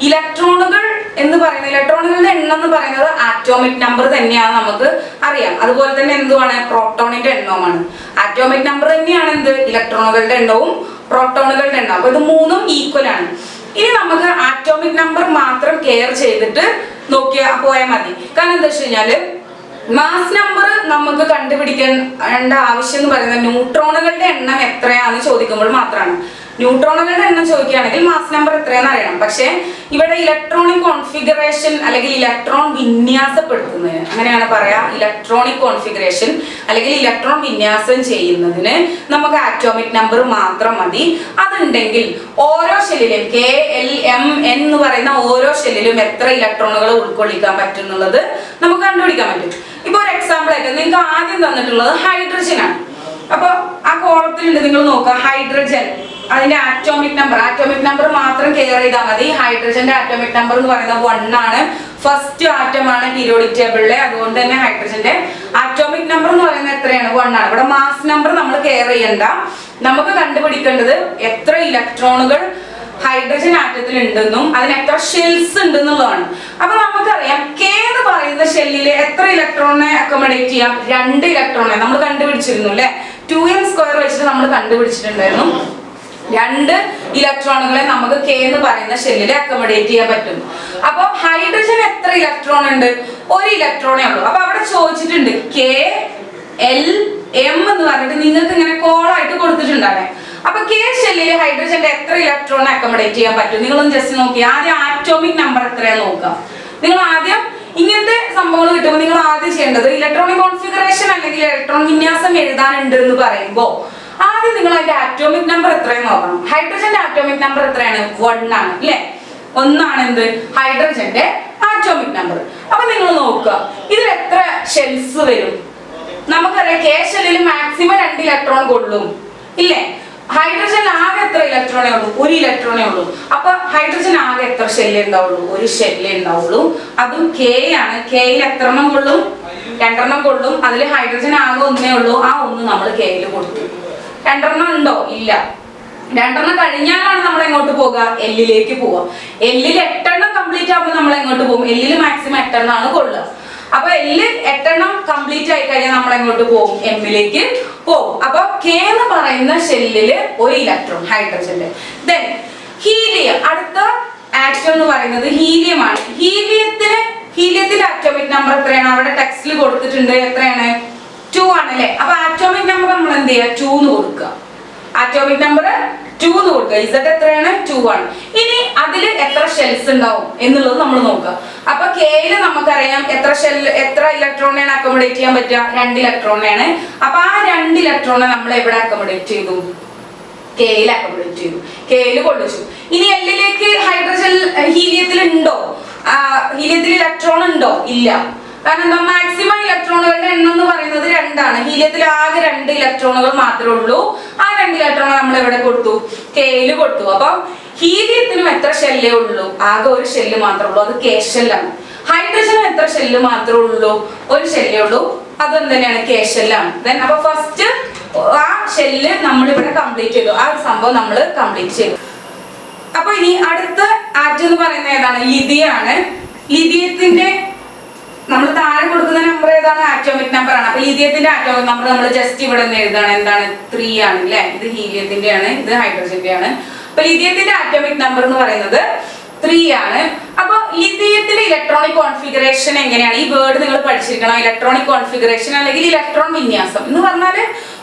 ഇലക്ട്രോണുകൾ എന്ന് പറയുന്നത് ഇലക്ട്രോണുകളുടെ എണ്ണം എന്ന് പറയുന്നത് ആറ്റോമിക് നമ്പർ തന്നെയാണ് നമുക്ക് അറിയാം. അതുപോലെ തന്നെ എന്തുമാണ് പ്രോട്ടോണിന്റെ എണ്ണവുമാണ് ആറ്റോമിക് നമ്പർ തന്നെയാണ് എന്ത്? ഇലക്ട്രോണുകളുടെ എണ്ണവും പ്രോട്ടോണുകളുടെ എണ്ണം അപ്പൊ ഇത് മൂന്നും ഈക്വൽ ആണ്. ഇനി നമുക്ക് ആറ്റോമിക് നമ്പർ മാത്രം കെയർ ചെയ്തിട്ട് നോക്കിയാൽ പോയാൽ മതി. കാരണം എന്താ വെച്ച് കഴിഞ്ഞാൽ മാസ് നമ്പർ നമുക്ക് കണ്ടുപിടിക്കേണ്ട ആവശ്യം എന്ന് പറയുന്നത് ന്യൂട്രോണുകളുടെ എണ്ണം എത്രയാണെന്ന് ചോദിക്കുമ്പോൾ മാത്രമാണ് ന്യൂട്രോണുകളുടെ എണ്ണം ചോദിക്കുകയാണെങ്കിൽ മാസ് നമ്പർ എത്രയാണെന്ന് അറിയണം. പക്ഷേ ഇവിടെ ഇലക്ട്രോണിക് കോൺഫിഗറേഷൻ അല്ലെങ്കിൽ ഇലക്ട്രോൺ വിന്യാസപ്പെടുത്തുന്നതിന് അങ്ങനെയാണ് പറയാ ഇലക്ട്രോണിക് കോൺഫിഗറേഷൻ അല്ലെങ്കിൽ ഇലക്ട്രോൺ വിന്യാസം ചെയ്യുന്നതിന് നമുക്ക് ആറ്റോമിക് നമ്പർ മാത്രം മതി. അതുണ്ടെങ്കിൽ ഓരോ ഷെല്ലിലും കെ എൽ എം എൻ എന്ന് പറയുന്ന ഓരോ ഷെല്ലിലും എത്ര ഇലക്ട്രോണുകൾ ഉൾക്കൊള്ളിക്കാൻ പറ്റുന്നുള്ളത് നമുക്ക് കണ്ടുപിടിക്കാൻ പറ്റും. ആയിട്ട് നിങ്ങൾക്ക് ആദ്യം തന്നിട്ടുള്ളത് ഹൈഡ്രജൻ ആണ്. അപ്പൊ ആ കോളത്തിലുണ്ട് നിങ്ങൾ നോക്കുക ഹൈഡ്രജൻ അതിന്റെ ആറ്റോമിക് നമ്പർ ആറ്റോമിക് നമ്പർ മാത്രം കെയർ ചെയ്താൽ മതി. ഹൈഡ്രജന്റെ ആറ്റോമിക് നമ്പർ എന്ന് പറയുന്നത് വൺ ആണ്. ഫസ്റ്റ് ആറ്റം ആണ് പീരിയോഡിക് ടേബിളിലെ അതുകൊണ്ട് തന്നെ ഹൈഡ്രജന്റെ ആറ്റോമിക് നമ്പർ എന്ന് പറയുന്നത് എത്രയാണ്? വൺ ആണ്. ഇവിടെ മാസ് നമ്പർ നമ്മൾ കെയർ ചെയ്യണ്ട. നമുക്ക് കണ്ടുപിടിക്കേണ്ടത് എത്ര ഇലക്ട്രോണുകൾ ഹൈഡ്രജൻ ആറ്റത്തിൽ ഉണ്ടെന്നും അതിന് എത്ര ഷെൽസ് ഉണ്ടെന്നുള്ളതാണ്. അപ്പൊ നമുക്കറിയാം കെ എന്ന് പറയുന്ന ഷെല്ലിൽ എത്ര ഇലക്ട്രോണിനെ അക്കോമഡേറ്റ് ചെയ്യാം? രണ്ട് ഇലക്ട്രോണെ നമ്മൾ കണ്ടുപിടിച്ചിരുന്നു അല്ലെ? ടു എം സ്ക്വയർ വെച്ചിട്ട് നമ്മൾ കണ്ടുപിടിച്ചിട്ടുണ്ടായിരുന്നു. രണ്ട് ഇലക്ട്രോണുകളെ നമുക്ക് കെ എന്ന് പറയുന്ന ഷെല്ലിൽ അക്കോമഡേറ്റ് ചെയ്യാൻ പറ്റും. അപ്പൊ ഹൈഡ്രജൻ എത്ര ഇലക്ട്രോൺ ഉണ്ട്? ഒരു ഇലക്ട്രോണേ ഉള്ളൂ. അപ്പൊ അവിടെ ചോദിച്ചിട്ടുണ്ട് കെ എൽ എം എന്ന് പറഞ്ഞിട്ട് നിങ്ങൾക്ക് ഇങ്ങനെ കോളായിട്ട് കൊടുത്തിട്ടുണ്ടാവേ. അപ്പൊ കെ ഷെല്ലിൽ ഹൈഡ്രജന്റെ എത്ര ഇലക്ട്രോൺ അക്കോമഡേറ്റ് ചെയ്യാൻ പറ്റും? നിങ്ങളൊന്ന് ജസ്റ്റ് നോക്കി ആദ്യം ആറ്റോമിക് നമ്പർ എത്രയാ നോക്കാം നിങ്ങൾ ആദ്യം ഇങ്ങനത്തെ സംഭവങ്ങൾ കിട്ടുമ്പോൾ നിങ്ങൾ ആദ്യം ചെയ്യേണ്ടത് ഇലക്ട്രോണിക് കോൺഫിഗറേഷൻ അല്ലെങ്കിൽ ഇലക്ട്രോൺ വിന്യാസം എഴുതാനുണ്ട് എന്ന് പറയുമ്പോൾ ആദ്യം നിങ്ങൾ അതിന്റെ ആറ്റോമിക് നമ്പർ എത്രയും നോക്കണം. ഹൈഡ്രജന്റെ ആറ്റോമിക് നമ്പർ എത്രയാണ്? വൺ ആണ് അല്ലെ? ഒന്നാണ് എന്ത്? ഹൈഡ്രജന്റെ ആറ്റോമിക് നമ്പർ അപ്പൊ നിങ്ങൾ നോക്കുക. ഇതിൽ എത്ര ഷെൽസ് വരും? നമുക്കറിയാം കെ ഷെല്ലിൽ മാക്സിമം രണ്ട് ഇലക്ട്രോൺ കൊള്ളും ഇല്ലേ? ഹൈഡ്രജൻ ആകെ എത്ര ഇലക്ട്രോണേ ഉള്ളൂ ഒരു ഇലക്ട്രോണേ ഉള്ളൂ. അപ്പൊ ഹൈഡ്രജൻ ആകെ എത്ര ഷെല്ലേ ഉണ്ടാവുള്ളൂ? ഒരു ഷെല്ലേ ഉണ്ടാവുള്ളൂ. അതും കെ ആണ്. കെയിൽ എത്ര എണ്ണം കൊള്ളും? രണ്ടെണ്ണം കൊള്ളും. അതിൽ ഹൈഡ്രജൻ ആകെ ഒന്നേ ഉള്ളൂ. ആ ഒന്ന് നമ്മൾ കെയിൽ കൊടുത്തു. രണ്ടെണ്ണം ഉണ്ടോ? ഇല്ല. രണ്ടെണ്ണം കഴിഞ്ഞാലാണ് നമ്മൾ എങ്ങോട്ട് പോകുക എല്ലിലേക്ക് പോവുക. എല്ലിൽ എട്ടെണ്ണം കംപ്ലീറ്റ് ആകുമ്പോൾ നമ്മൾ എങ്ങോട്ട് പോകും? എല്ലിൽ മാക്സിമം എട്ടെണ്ണമാണ് കൊള്ളുക. അപ്പൊ എല്ല് എട്ടെണ്ണം കംപ്ലീറ്റ് ആയി കഴിഞ്ഞാൽ നമ്മൾ എങ്ങോട്ട് പോകും എമ്മിലേക്ക് പോകും. അപ്പൊ കെ എന്ന് പറയുന്ന ഷെല്ലിൽ ഒരു ഇലക്ട്രോൺ ഹൈഡ്രജന്റെ ദെൻ ഹീലിയം അടുത്ത ആറ്റം എന്ന് പറയുന്നത് ഹീലിയമാണ് ഹീലിയത്തിന് ഹീലിയത്തിന്റെ ആറ്റോമിക് നമ്പർ എത്രയാണ്? അവിടെ ടെക്സ്റ്റിൽ കൊടുത്തിട്ടുണ്ട്. എത്രയാണ്? ടു ആണ് അല്ലെ? അപ്പൊ ആറ്റോമിക് നമ്പർ നമ്മൾ എന്ത് ചെയ്യുക? ടു എന്ന് കൊടുക്കുക. ആറ്റോമിക് നമ്പർ ടു എന്ന് കൊടുക്കുക. ഇസഡ് എത്രയാണ്? ടു ആണ്. ഇനി അതിൽ എത്ര ഷെൽസ് ഉണ്ടാവും എന്നുള്ളത് നമ്മൾ നോക്കുക. അപ്പൊ കെയിൽ നമുക്കറിയാം എത്ര ഷെൽ എത്ര ഇലക്ട്രോണിനെയാണ് അക്കോമഡേറ്റ് ചെയ്യാൻ പറ്റുക? രണ്ട് ഇലക്ട്രോണിനെയാണ് അപ്പൊ ആ രണ്ട് ഇലക്ട്രോണെ നമ്മൾ എവിടെ അക്കോമഡേറ്റ് ചെയ്തു? കെയിൽ അക്കോമഡേറ്റ് ചെയ്തു. കെയിൽ കൊള്ളിച്ചു. ഇനി എല്ലിലേക്ക് ഹൈഡ്രജൻ ഹീലിയത്തിൽ ഉണ്ടോ? ഹീലിയത്തിൽ ഇലക്ട്രോൺ ഉണ്ടോ? ഇല്ല. കാരണം എന്താ മാക്സിമം ഇലക്ട്രോണുകളുടെ എണ്ണം എന്ന് പറയുന്നത് രണ്ടാണ്. ഹീലിയത്തിൽ ആകെ രണ്ട് ഇലക്ട്രോണുകൾ മാത്രമേ ഉള്ളൂ. ആ രണ്ട് ഇലക്ട്രോണുകൾ നമ്മൾ എവിടെ കൊടുത്തു? കെയിൽ കൊടുത്തു. അപ്പം ഹീലിയത്തിനും എത്ര ഷെല്ലേ ഉള്ളൂ? ആകെ ഒരു ഷെല്ല് മാത്രമേ ഉള്ളൂ. അത് കെ ഷെല്ലാണ് ഹൈഡ്രജനും എത്ര ഷെല്ല് മാത്രമേ ഉള്ളൂ? ഒരു ഷെല്ലേ ഉള്ളൂ. അതും തന്നെയാണ് കെ ഷെല്ലാണ് അപ്പൊ ഫസ്റ്റ് ആ ഷെല്ല് നമ്മൾ ഇവിടെ കംപ്ലീറ്റ് ചെയ്തു. ആ സംഭവം നമ്മൾ കംപ്ലീറ്റ് ചെയ്തു. അപ്പൊ ഇനി അടുത്ത ആറ്റം എന്ന് പറയുന്നത് ഏതാണ്? ലിതിയാണ് ലിഥിയത്തിന്റെ നമ്മൾ താഴെ കൊടുക്കുന്ന നമ്പർ ഏതാണ്? ആറ്റോമിക് നമ്പർ ആണ്. അപ്പൊ ഹീലിയത്തിന്റെ ആറ്റോമിക് നമ്പർ നമ്മൾ ജസ്റ്റ് ഇവിടെ നിന്ന് എഴുതാണ് എന്താണ്? ത്രീ ആണ് അല്ലെ ഇത് ഹീലിയത്തിന്റെ ആണ് ഇത് ഹൈഡ്രജന്റെ ആണ് അപ്പൊ ലിതിയത്തിന്റെ ആറ്റോമിക് നമ്പർ എന്ന് പറയുന്നത് ത്രീ ആണ്. അപ്പൊ ലിഥിയത്തിന്റെ ഇലക്ട്രോണിക് കോൺഫിഗറേഷൻ എങ്ങനെയാണ്? ഈ വേർഡ് നിങ്ങൾ പഠിച്ചിരിക്കണം. ഇലക്ട്രോണിക് കോൺഫിഗറേഷൻ അല്ലെങ്കിൽ ഇലക്ട്രോൺ വിന്യാസം. എന്ന് പറഞ്ഞാൽ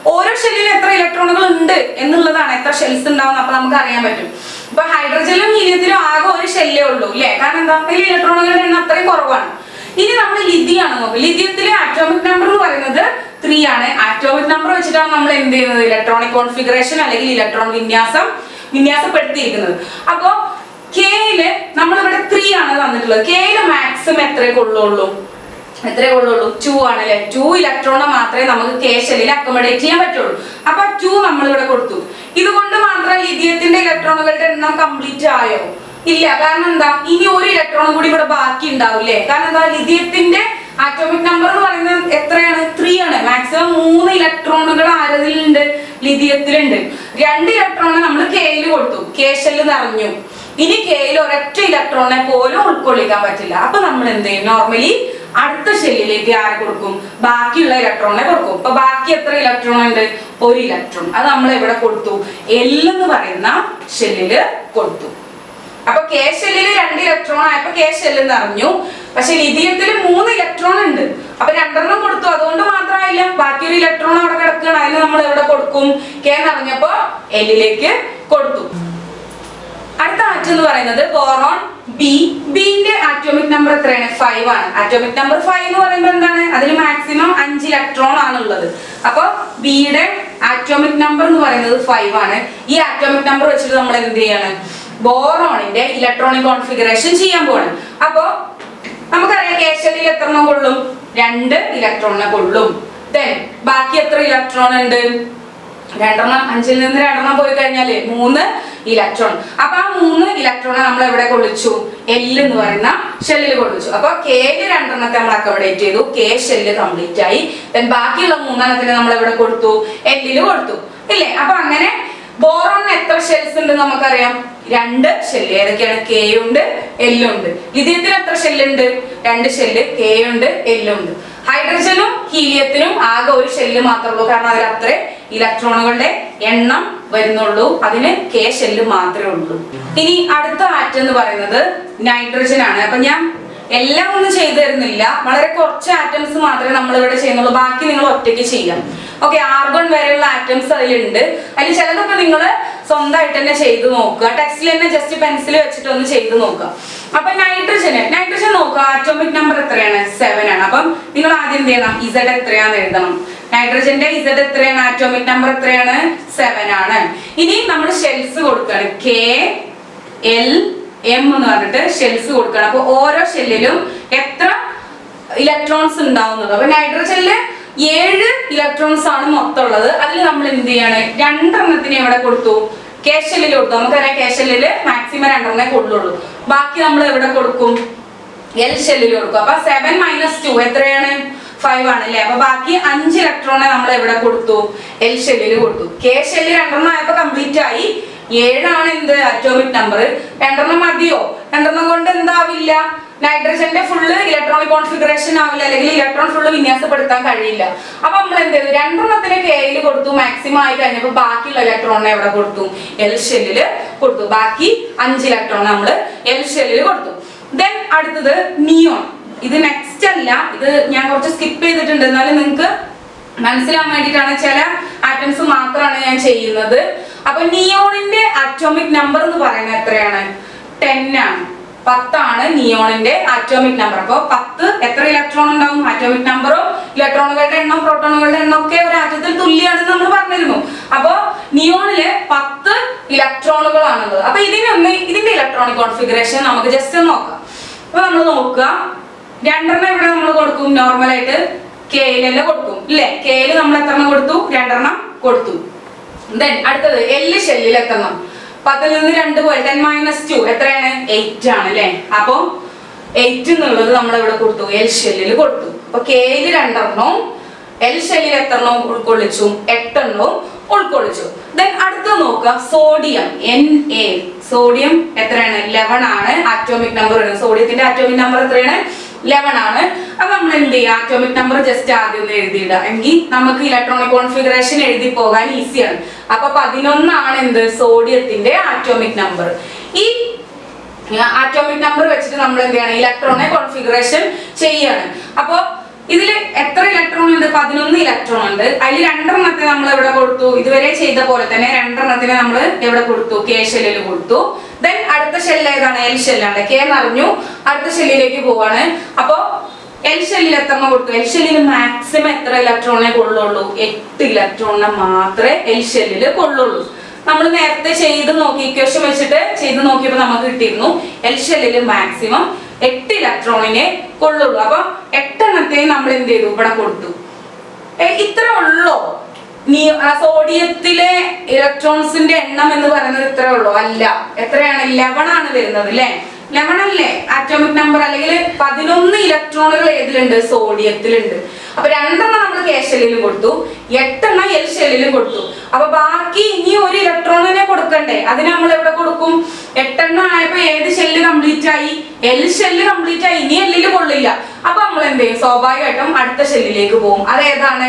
ഓരോ ഷെല്ലിൽ എത്ര ഇലക്ട്രോണുകൾ ഉണ്ട് എന്നുള്ളതാണ്. എത്ര ഷെൽസ് ഉണ്ടാവും അപ്പൊ നമുക്ക് അറിയാൻ പറ്റും. ഇപ്പൊ ഹൈഡ്രജനിലും ഹീലിയത്തിലും ആകെ ഒരു ഷെല്ലേ ഉള്ളൂ ഇല്ലേ കാരണം എന്താ? ഇലക്ട്രോണുകളുടെ എണ്ണം അത്രയും കുറവാണ്. ഇനി നമ്മൾ ലിഥിയാണ് നോക്കുക ലിഥിയത്തിലെ ആറ്റോമിക് നമ്പർ എന്ന് പറയുന്നത് ത്രീ ആണ്. ആറ്റോമിക് നമ്പർ വെച്ചിട്ടാണ് നമ്മൾ എന്ത് ചെയ്യുന്നത്? ഇലക്ട്രോണിക് കോൺഫിഗറേഷൻ അല്ലെങ്കിൽ ഇലക്ട്രോൺ വിന്യാസം വിന്യാസപ്പെടുത്തിയിരിക്കുന്നത്. അപ്പോ കെയിൽ നമ്മളിവിടെ ത്രീ ആണ് തന്നിട്ടുള്ളത്. കെയിൽ മാക്സിമം എത്രയേ കൊള്ളുള്ളൂ എത്രയേ കൊള്ളുള്ളൂ ടു ആണ് അല്ലെ? ടു ഇലക്ട്രോണെ മാത്രമേ നമുക്ക് കെ ഷെല്ലിൽ അക്കോമഡേറ്റ് ചെയ്യാൻ പറ്റുള്ളൂ. അപ്പൊ ടു നമ്മൾ ഇവിടെ കൊടുത്തു. ഇതുകൊണ്ട് മാത്രം ലിഥിയത്തിന്റെ ഇലക്ട്രോണുകളുടെ എണ്ണം കംപ്ലീറ്റ് ആയോ? ഇല്ല കാരണം എന്താ? ഇനി ഒരു ഇലക്ട്രോണും കൂടി ഇവിടെ ബാക്കി ഉണ്ടാവില്ലേ? കാരണം എന്താ? ലിഥിയത്തിന്റെ ആറ്റോമിക് നമ്പർ എന്ന് പറയുന്നത് എത്രയാണ്? ത്രീ ആണ്. മാക്സിമം മൂന്ന് ഇലക്ട്രോണുകൾ ആരതിലുണ്ട്? ലിഥിയത്തിലുണ്ട് രണ്ട് ഇലക്ട്രോണ് നമ്മൾ കെയിൽ കൊടുത്തു. കേശൽ നിറഞ്ഞു. ഇനി കെയിൽ ഒരൊറ്റ ഇലക്ട്രോണിനെ പോലും ഉൾക്കൊള്ളിക്കാൻ പറ്റില്ല. അപ്പൊ നമ്മൾ എന്ത് ചെയ്യും? നോർമലി അടുത്ത ഷെല്ലിലേക്ക് ആരെ കൊടുക്കും? ബാക്കിയുള്ള ഇലക്ട്രോണിനെ കൊടുക്കും. ഇപ്പൊ ബാക്കി എത്ര ഇലക്ട്രോൺ ഉണ്ട്? ഒരു ഇലക്ട്രോൺ അത് നമ്മൾ എവിടെ കൊടുത്തു? എല്ലെന്ന് പറയുന്ന ഷെല്ലിൽ കൊടുത്തു. അപ്പൊ കെ ഷെല്ലിൽ രണ്ട് ഇലക്ട്രോൺ ആയപ്പോ കെ എന്ന് നിറഞ്ഞു പക്ഷെ ലിഥിയത്തിൽ മൂന്ന് ഇലക്ട്രോൺ ഉണ്ട്. അപ്പൊ രണ്ടെണ്ണം കൊടുത്തു. അതുകൊണ്ട് മാത്രമായില്ല. ബാക്കി ഒരു ഇലക്ട്രോൺ അവിടെ കിടക്കുകയാണ്. അതിന് നമ്മൾ എവിടെ കൊടുക്കും? കെ എന്ന് നിറഞ്ഞപ്പോ എല്ലിലേക്ക് കൊടുത്തു. അടുത്ത ആറ്റം എന്ന് പറയുന്നത് ബോറോൺ ബി ബിന്റെ ആറ്റോമിക് നമ്പർ എത്രയാണ്? ഫൈവ് ആണ്. ആറ്റോമിക് നമ്പർ ഫൈവ് എന്ന് പറയുമ്പോൾ എന്താണ്? അതിന് മാക്സിമം അഞ്ച് ഇലക്ട്രോൺ ആണ് ഉള്ളത് അപ്പൊ ബിയുടെ ആറ്റോമിക് നമ്പർ എന്ന് പറയുന്നത് ഫൈവ് ആണ്. ഈ ആറ്റോമിക് നമ്പർ വെച്ചിട്ട് നമ്മൾ എന്ത് ചെയ്യാണ്? ബോറോണിന്റെ ഇലക്ട്രോണിക് കോൺഫിഗറേഷൻ ചെയ്യാൻ പോകണം അപ്പോ നമുക്കറിയാം കേശലിൽ എത്ര കൊള്ളും? രണ്ട് ഇലക്ട്രോണിനെ കൊള്ളും. ദെൻ ബാക്കി എത്ര ഇലക്ട്രോൺ ഉണ്ട്? രണ്ടെണ്ണം. അഞ്ചിൽ നിന്ന് രണ്ടെണ്ണം പോയി കഴിഞ്ഞാൽ മൂന്ന് ഇലക്ട്രോൺ. അപ്പൊ ആ മൂന്ന് ഇലക്ട്രോണെ നമ്മൾ എവിടെ കൊള്ളിച്ചു? എൽ എന്ന് പറയുന്ന ഷെല്ലിൽ കൊള്ളിച്ചു. അപ്പൊ കെയിൽ രണ്ടെണ്ണത്തെ നമ്മൾ അക്കോമഡേറ്റ് ചെയ്തു. കെ ഷെല്ല് കംപ്ലീറ്റ് ആയി. ദെൻ ബാക്കിയുള്ള മൂന്നെണ്ണത്തിന് നമ്മൾ എവിടെ കൊടുത്തു? എല്ലിൽ കൊടുത്തു. ഇല്ലേ? അപ്പൊ അങ്ങനെ ബോറോണിന് എത്ര ഷെൽസ് ഉണ്ട് നമുക്കറിയാം? രണ്ട് ഷെല്ല് ഏതൊക്കെയാണ്? കെ ഉണ്ട് എല്ലുണ്ട് ലിഥിയത്തിന് എത്ര ഷെല്ലുണ്ട് രണ്ട് ഷെല്ല് കെ ഉണ്ട് എല്ലുണ്ട് ഹൈഡ്രജനും ഹീലിയത്തിനും ആകെ ഒരു ഷെല്ല് മാത്രമേ ഉള്ളൂ. കാരണം അതിൽ അത്രേ ഇലക്ട്രോണുകളുടെ എണ്ണം വരുന്നുള്ളൂ. അതിന് കെ ഷെല്ല് മാത്രമേ ഉള്ളൂ. ഇനി അടുത്ത ആറ്റം എന്ന് പറയുന്നത് നൈട്രജൻ ആണ്. അപ്പൊ ഞാൻ എല്ലാം ഒന്നും ചെയ്തു തരുന്നില്ല. വളരെ കുറച്ച് ആറ്റംസ് മാത്രമേ നമ്മൾ ഇവിടെ ചെയ്യുന്നുള്ളൂ. ബാക്കി നിങ്ങൾ ഒറ്റയ്ക്ക് ചെയ്യാം. ഓക്കെ ആർഗൺ വരെയുള്ള ആറ്റംസ് അതിലുണ്ട്. അതിൽ ചിലതൊക്കെ നിങ്ങൾ സ്വന്തമായിട്ട് തന്നെ ചെയ്ത് നോക്കുക. ടെക്സ്റ്റിൽ തന്നെ ജസ്റ്റ് പെൻസിൽ വെച്ചിട്ട് ഒന്ന് ചെയ്ത് നോക്കുക. അപ്പൊ നൈട്രജൻ നൈട്രജൻ നോക്കുക. ആറ്റോമിക് നമ്പർ എത്രയാണ്? സെവൻ ആണ്. അപ്പം നിങ്ങൾ ആദ്യം എന്ത് ചെയ്യണം? ഇസഡ് എത്രയാന്ന് എഴുതണം. നൈട്രജന്റെ ഇസഡ് എത്രയാണ്? ആറ്റോമിക് നമ്പർ എത്രയാണ്? സെവൻ ആണ്. ഇനി നമ്മൾ ഷെൽസ് കൊടുക്കുകയാണ്. കെ എൽ എം എന്ന് പറഞ്ഞിട്ട് ഷെൽസ് കൊടുക്കണം അപ്പൊ ഓരോ ഷെല്ലിലും എത്ര ഇലക്ട്രോൺസ് ഉണ്ടാവുന്നത്? അപ്പൊ നൈട്രജനിൽ ഏഴ് ഇലക്ട്രോൺസ് ആണ് മൊത്തം ഉള്ളത് അതിൽ നമ്മൾ എന്ത് ചെയ്യാണ്? രണ്ടെണ്ണത്തിന് എവിടെ കൊടുത്തു. കേശലിൽ കൊടുത്തു. നമുക്കറിയാം കേശലിൽ മാക്സിമം രണ്ടെണ്ണേ കൊള്ളുള്ളൂ ബാക്കി നമ്മൾ എവിടെ കൊടുക്കും? എൽ ഷെല്ലിൽ കൊടുക്കും. അപ്പൊ സെവൻ മൈനസ് ടു എത്രയാണ്? ഫൈവ് ആണ് അല്ലേ? അപ്പൊ ബാക്കി അഞ്ച് ഇലക്ട്രോണെ നമ്മൾ എവിടെ കൊടുത്തു? എൽ ഷെല്ലിൽ കൊടുത്തു. കെ ഷെല്ലിൽ രണ്ടെണ്ണം ആയപ്പോ കംപ്ലീറ്റ് ആയി. ഏഴാണ് എന്ത്? അറ്റോമിക് നമ്പർ രണ്ടെണ്ണം മതിയോ? രണ്ടെണ്ണം കൊണ്ട് എന്താവില്ല? നൈട്രജന്റെ ഫുള്ള് ഇലക്ട്രോണിക് കോൺഫിഗറേഷൻ ആവില്ല അല്ലെങ്കിൽ ഇലക്ട്രോൺ ഫുള്ള് വിന്യാസപ്പെടുത്താൻ കഴിയില്ല. അപ്പൊ നമ്മൾ എന്ത് ചെയ്തു? രണ്ടെണ്ണത്തിന് കെയിൽ കൊടുത്തു മാക്സിമം ആയി കഴിഞ്ഞപ്പോൾ ബാക്കിയുള്ള ഇലക്ട്രോണിനെ എവിടെ കൊടുത്തു. എൽ ഷെല്ലിൽ കൊടുത്തു. ബാക്കി അഞ്ച് ഇലക്ട്രോൺ നമ്മൾ എൽ ഷെല്ലിൽ കൊടുത്തു. ദെൻ അടുത്തത് നിയോൺ ഇത് നെക്സ്റ്റ് അല്ല. ഇത് ഞാൻ കുറച്ച് സ്കിപ്പ് ചെയ്തിട്ടുണ്ട്. എന്നാലും നിങ്ങൾക്ക് മനസ്സിലാൻ വേണ്ടിയിട്ടാണ് ചില ആറ്റംസ് മാത്രമാണ് ഞാൻ ചെയ്യുന്നത്. അപ്പൊ നിയോണിന്റെ അറ്റോമിക് നമ്പർ എന്ന് പറയുന്നത് എത്രയാണ്? ടെൻ ആണ്. പത്താണ് നിയോണിന്റെ ആറ്റോമിക് നമ്പർ അപ്പോൾ പത്ത് എത്ര ഇലക്ട്രോൺ ഉണ്ടാവും? ആറ്റോമിക് നമ്പറോ ഇലക്ട്രോണുകളുടെ എണ്ണം പ്രോട്ടോണുകളുടെ എണ്ണം ഒക്കെ ഒരു ആറ്റത്തിൽ തുല്യമാണെന്ന് നമ്മൾ പറഞ്ഞിരുന്നു. അപ്പോ നിയോണിൽ പത്ത് ഇലക്ട്രോണുകളാണുള്ളത് അപ്പൊ ഇതിനൊന്ന് ഇതിന്റെ ഇലക്ട്രോണിക് കോൺഫിഗറേഷൻ നമുക്ക് ജസ്റ്റ് നോക്കാം. അപ്പൊ നമ്മൾ നോക്കുക. രണ്ടെണ്ണം ഇവിടെ നമ്മൾ കൊടുക്കും. നോർമലായിട്ട് കെയിലെല്ലാം കൊടുക്കും ഇല്ലേ? കെയിൽ നമ്മൾ എത്ര കൊടുത്തു? രണ്ടെണ്ണം കൊടുത്തു. ദെൻ അടുത്തത് എല്ല് ഷെല്ലിൽ എത്രണ്ണം? പത്തിൽ നിന്ന് രണ്ട് പോയി. ടെൻ മൈനസ് ടു എത്രയാണ്? എയ്റ്റ് ആണ് അല്ലെ അപ്പൊ എയ്റ്റ് എന്നുള്ളത് നമ്മൾ ഇവിടെ കൊടുത്തു. എൽ ഷെല്ലിൽ കൊടുത്തു. അപ്പൊ കെയിൽ രണ്ടെണ്ണവും എൽ ഷെല്ലിൽ എത്രണ്ണവും ഉൾക്കൊള്ളിച്ചു. എട്ടെണ്ണവും ഉൾക്കൊള്ളിച്ചു. ദെൻ അടുത്ത നോക്കുക. സോഡിയം എൻ എ സോഡിയം എത്രയാണ്? ലെവൻ ആണ്. ആറ്റോമിക് നമ്പർ സോഡിയത്തിന്റെ ആറ്റോമിക് നമ്പർ എത്രയാണ്? ലെവൻ ആണ്. അപ്പൊ നമ്മൾ എന്ത് ചെയ്യുക ആറ്റോമിക് നമ്പർ ജസ്റ്റ് ആദ്യം ഒന്ന് എഴുതിയിടുക. എങ്കിൽ നമുക്ക് ഇലക്ട്രോണിക് കോൺഫിഗറേഷൻ എഴുതി പോകാൻ ഈസിയാണ് അപ്പൊ പതിനൊന്നാണ് എന്ത്? സോഡിയത്തിന്റെ ആറ്റോമിക് നമ്പർ ഈ ആറ്റോമിക് നമ്പർ വെച്ചിട്ട് നമ്മൾ എന്ത് ചെയ്യണം? ഇലക്ട്രോണെ കോൺഫിഗറേഷൻ ചെയ്യാണ്. അപ്പോൾ ഇതിൽ എത്ര ഇലക്ട്രോൺ ഉണ്ട്? പതിനൊന്ന് ഇലക്ട്രോൺ ഉണ്ട്. അതിൽ രണ്ടെണ്ണത്തിന് നമ്മൾ എവിടെ കൊടുത്തു? ഇതുവരെ ചെയ്ത പോലെ തന്നെ രണ്ടെണ്ണത്തിന് നമ്മൾ എവിടെ കൊടുത്തു? കെ ഷെല്ലിൽ കൊടുത്തു. ദെൻ അടുത്ത ഷെല്ല് ഏതാണ്? എൽ ഷെല്ലാണ് കെ എന്നറിഞ്ഞു അടുത്ത ഷെല്ലിലേക്ക് പോവാണ്. അപ്പോ എൽ ഷെല്ലിൽ എത്ര കൊടുത്തു? എൽ ഷെല്ലിൽ മാക്സിമം എത്ര ഇലക്ട്രോണിനെ കൊള്ളുള്ളൂ? എട്ട് ഇലക്ട്രോണിനെ മാത്രമേ എൽ ഷെല്ലിൽ കൊള്ളുള്ളൂ. നമ്മൾ നേരത്തെ ചെയ്ത് നോക്കി ഇക്വേഷൻ വെച്ചിട്ട് ചെയ്ത് നോക്കിയപ്പോൾ നമുക്ക് കിട്ടിയിരുന്നു എൽ ഷെല്ലിൽ മാക്സിമം എട്ട് ഇലക്ട്രോണിനെ കൊള്ളുള്ളൂ. അപ്പൊ എട്ടെണ്ണത്തെയും നമ്മൾ എന്ത് ചെയ്തു? ഇവിടെ കൊടുത്തു. ഇത്ര ഉള്ളോ? നീ സോഡിയത്തിലെ ഇലക്ട്രോൺസിന്റെ എണ്ണം എന്ന് പറയുന്നത് ഇത്ര ഉള്ളൂ? അല്ല. എത്രയാണ്? ലെവൺ ആണ് വരുന്നത് അല്ലേ ലെവൺ അല്ലേ ആറ്റോമിക് നമ്പർ അല്ലെങ്കിൽ പതിനൊന്ന് ഇലക്ട്രോണുകൾ ഏതിലുണ്ട്? സോഡിയത്തിലുണ്ട് അപ്പൊ രണ്ടെണ്ണം നമ്മൾ കെ ഷെല്ലിലും കൊടുത്തു. എട്ടെണ്ണം എൽ ഷെല്ലിലും കൊടുത്തു. അപ്പൊ ബാക്കി ഇനി ഒരു ഇലക്ട്രോൺ ഇലക്ട്രോണിനെ കൊടുക്കണ്ടേ? അതിന് നമ്മൾ എവിടെ കൊടുക്കും? എട്ടെണ്ണം ആയപ്പോ ഏത് ഷെല്ല് കംപ്ലീറ്റ് ആയി? എൽ ഷെല്ല് കംപ്ലീറ്റ് ആയി. ഇനി എല്ലിൽ കൊള്ളില്ല. അപ്പൊ നമ്മൾ എന്ത് ചെയ്യും? സ്വാഭാവികമായിട്ടും അടുത്ത ഷെല്ലിലേക്ക് പോകും. അതേതാണ്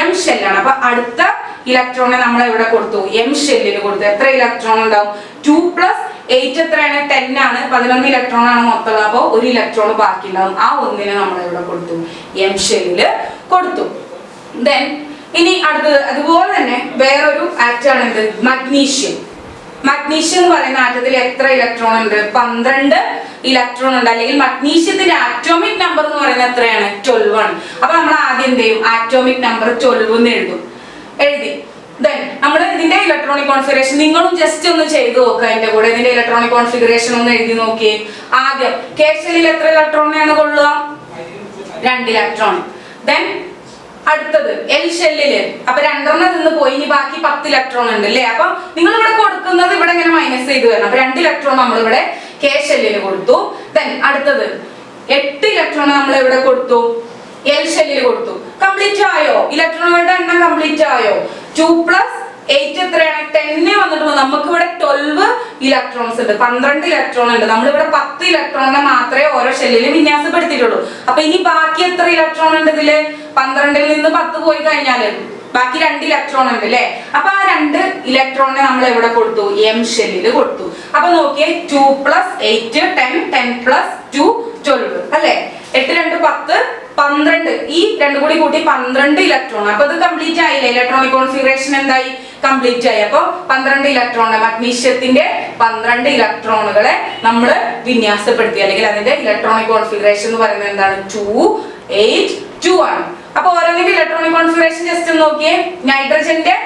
എം ഷെല്ലാണ് അപ്പൊ അടുത്ത ഇലക്ട്രോണെ നമ്മൾ എവിടെ കൊടുത്തു? എം ഷെല്ലിന് കൊടുത്തു. എത്ര ഇലക്ട്രോൺ ഉണ്ടാവും? ടു പ്ലസ് എയ്റ്റ് എത്രയാണ്? ടെൻ ആണ്. പതിനൊന്ന് ഇലക്ട്രോൺ ആണ് മൊത്തം. അപ്പൊ ഒരു ഇലക്ട്രോൺ ബാക്കി ഉണ്ടാവും ആ ഒന്നിനെ നമ്മൾ ഇവിടെ കൊടുത്തു. എം ഷെല്ലിൽ കൊടുത്തു. ദെൻ ഇനി അടുത്തത്. അതുപോലെ തന്നെ വേറൊരു ആറ്റാണ് എന്ത്? മഗ്നീഷ്യം മഗ്നീഷ്യം എന്ന് പറയുന്ന ആറ്റത്തിൽ എത്ര ഇലക്ട്രോൺ ഉണ്ട്? പന്ത്രണ്ട് ഇലക്ട്രോൺ ഉണ്ട്. അല്ലെങ്കിൽ മഗ്നീഷ്യത്തിന്റെ ആറ്റോമിക് നമ്പർ എന്ന് പറയുന്നത് എത്രയാണ്? ട്വൽവ് ആണ്. അപ്പൊ നമ്മൾ ആദ്യം എന്ത് ചെയ്യും? ആറ്റോമിക് നമ്പർ ട്വൽവ് എന്ന് എഴുതും. എഴുതി. ദെൻ നമ്മൾ ഇതിന്റെ ഇലക്ട്രോണിക് കോൺഫിഗറേഷൻ നിങ്ങളും ജസ്റ്റ് ഒന്ന് ചെയ്തു നോക്കുക അതിന്റെ കൂടെ. ഇതിന്റെ ഇലക്ട്രോണിക് കോൺഫിഗറേഷൻ ഒന്ന് എഴുതി നോക്കിയേ ആദ്യം കേശലിൽ എത്ര ഇലക്ട്രോണിനെയാണ് കൊള്ളുക? രണ്ട് ഇലക്ട്രോൺ ദെൻ അടുത്തത് എൽ ഷെല്ലിൽ അപ്പൊ രണ്ടെണ്ണം നിന്ന് പോയി ഇനി ബാക്കി പത്ത് ഇലക്ട്രോൺ ഉണ്ട് അല്ലേ? അപ്പൊ നിങ്ങൾ ഇവിടെ കൊടുക്കുന്നത് ഇവിടെ ഇങ്ങനെ മൈനസ് ചെയ്ത് വരണം. അപ്പൊ രണ്ട് ഇലക്ട്രോൺ നമ്മൾ ഇവിടെ കെ ഷെല്ലിന് കൊടുത്തു. ദെൻ അടുത്തത് എട്ട് ഇലക്ട്രോൺ നമ്മൾ ഇവിടെ കൊടുത്തു. എൽ ഷെല്ലിൽ കൊടുത്തു. കംപ്ലീറ്റ് ആയോ? ഇലക്ട്രോണുകളുടെ എണ്ണം കംപ്ലീറ്റ് ആയോ? ടു പ്ലസ് എയ്റ്റ് എത്രയാണ് ടെന്നെ വന്നിട്ട് നമുക്ക് ഇവിടെ ട്വൽവ് ഇലക്ട്രോൺസ് ഉണ്ട്. പന്ത്രണ്ട് ഇലക്ട്രോൺ ഉണ്ട്. നമ്മളിവിടെ പത്ത് ഇലക്ട്രോണിനെ മാത്രമേ ഓരോ ഷെല്ലിൽ വിന്യാസപ്പെടുത്തിയിട്ടുള്ളൂ. അപ്പൊ ഇനി ബാക്കി എത്ര ഇലക്ട്രോൺ ഉണ്ട് ഇതിൽ? പന്ത്രണ്ടിൽ നിന്ന് പത്ത് പോയി കഴിഞ്ഞാൽ ബാക്കി രണ്ട് ഇലക്ട്രോൺ ഉണ്ട് അല്ലെ അപ്പൊ ആ രണ്ട് ഇലക്ട്രോണിനെ നമ്മൾ എവിടെ കൊടുത്തു? എം ഷെല്ലിൽ കൊടുത്തു. അപ്പൊ നോക്കിയേ two plus eight ten ten plus two twelve അല്ലെ? എട്ട് രണ്ട് പത്ത് പന്ത്രണ്ട്. ഈ രണ്ടും കൂടി കൂട്ടി പന്ത്രണ്ട് ഇലക്ട്രോൺ അപ്പൊ ഇത് കംപ്ലീറ്റ് ആയില്ലേ? ഇലക്ട്രോണിക് കോൺഫിഗറേഷൻ എന്തായി? കംപ്ലീറ്റ് ആയി. അപ്പൊ പന്ത്രണ്ട് ഇലക്ട്രോൺ മഗ്നീഷ്യത്തിന്റെ പന്ത്രണ്ട് ഇലക്ട്രോണുകളെ നമ്മൾ വിന്യാസപ്പെടുത്തി. അല്ലെങ്കിൽ അതിന്റെ ഇലക്ട്രോണിക് കോൺഫിഗറേഷൻ എന്ന് പറയുന്നത് എന്താണ്? ടു എയ്റ്റ് ടു ആണ്. അപ്പൊ ഓരോന്നിന്റെ ഇലക്ട്രോണിക് കോൺഫിഗറേഷൻ ജസ്റ്റ് നോക്കിയേ. നൈട്രജന്റെ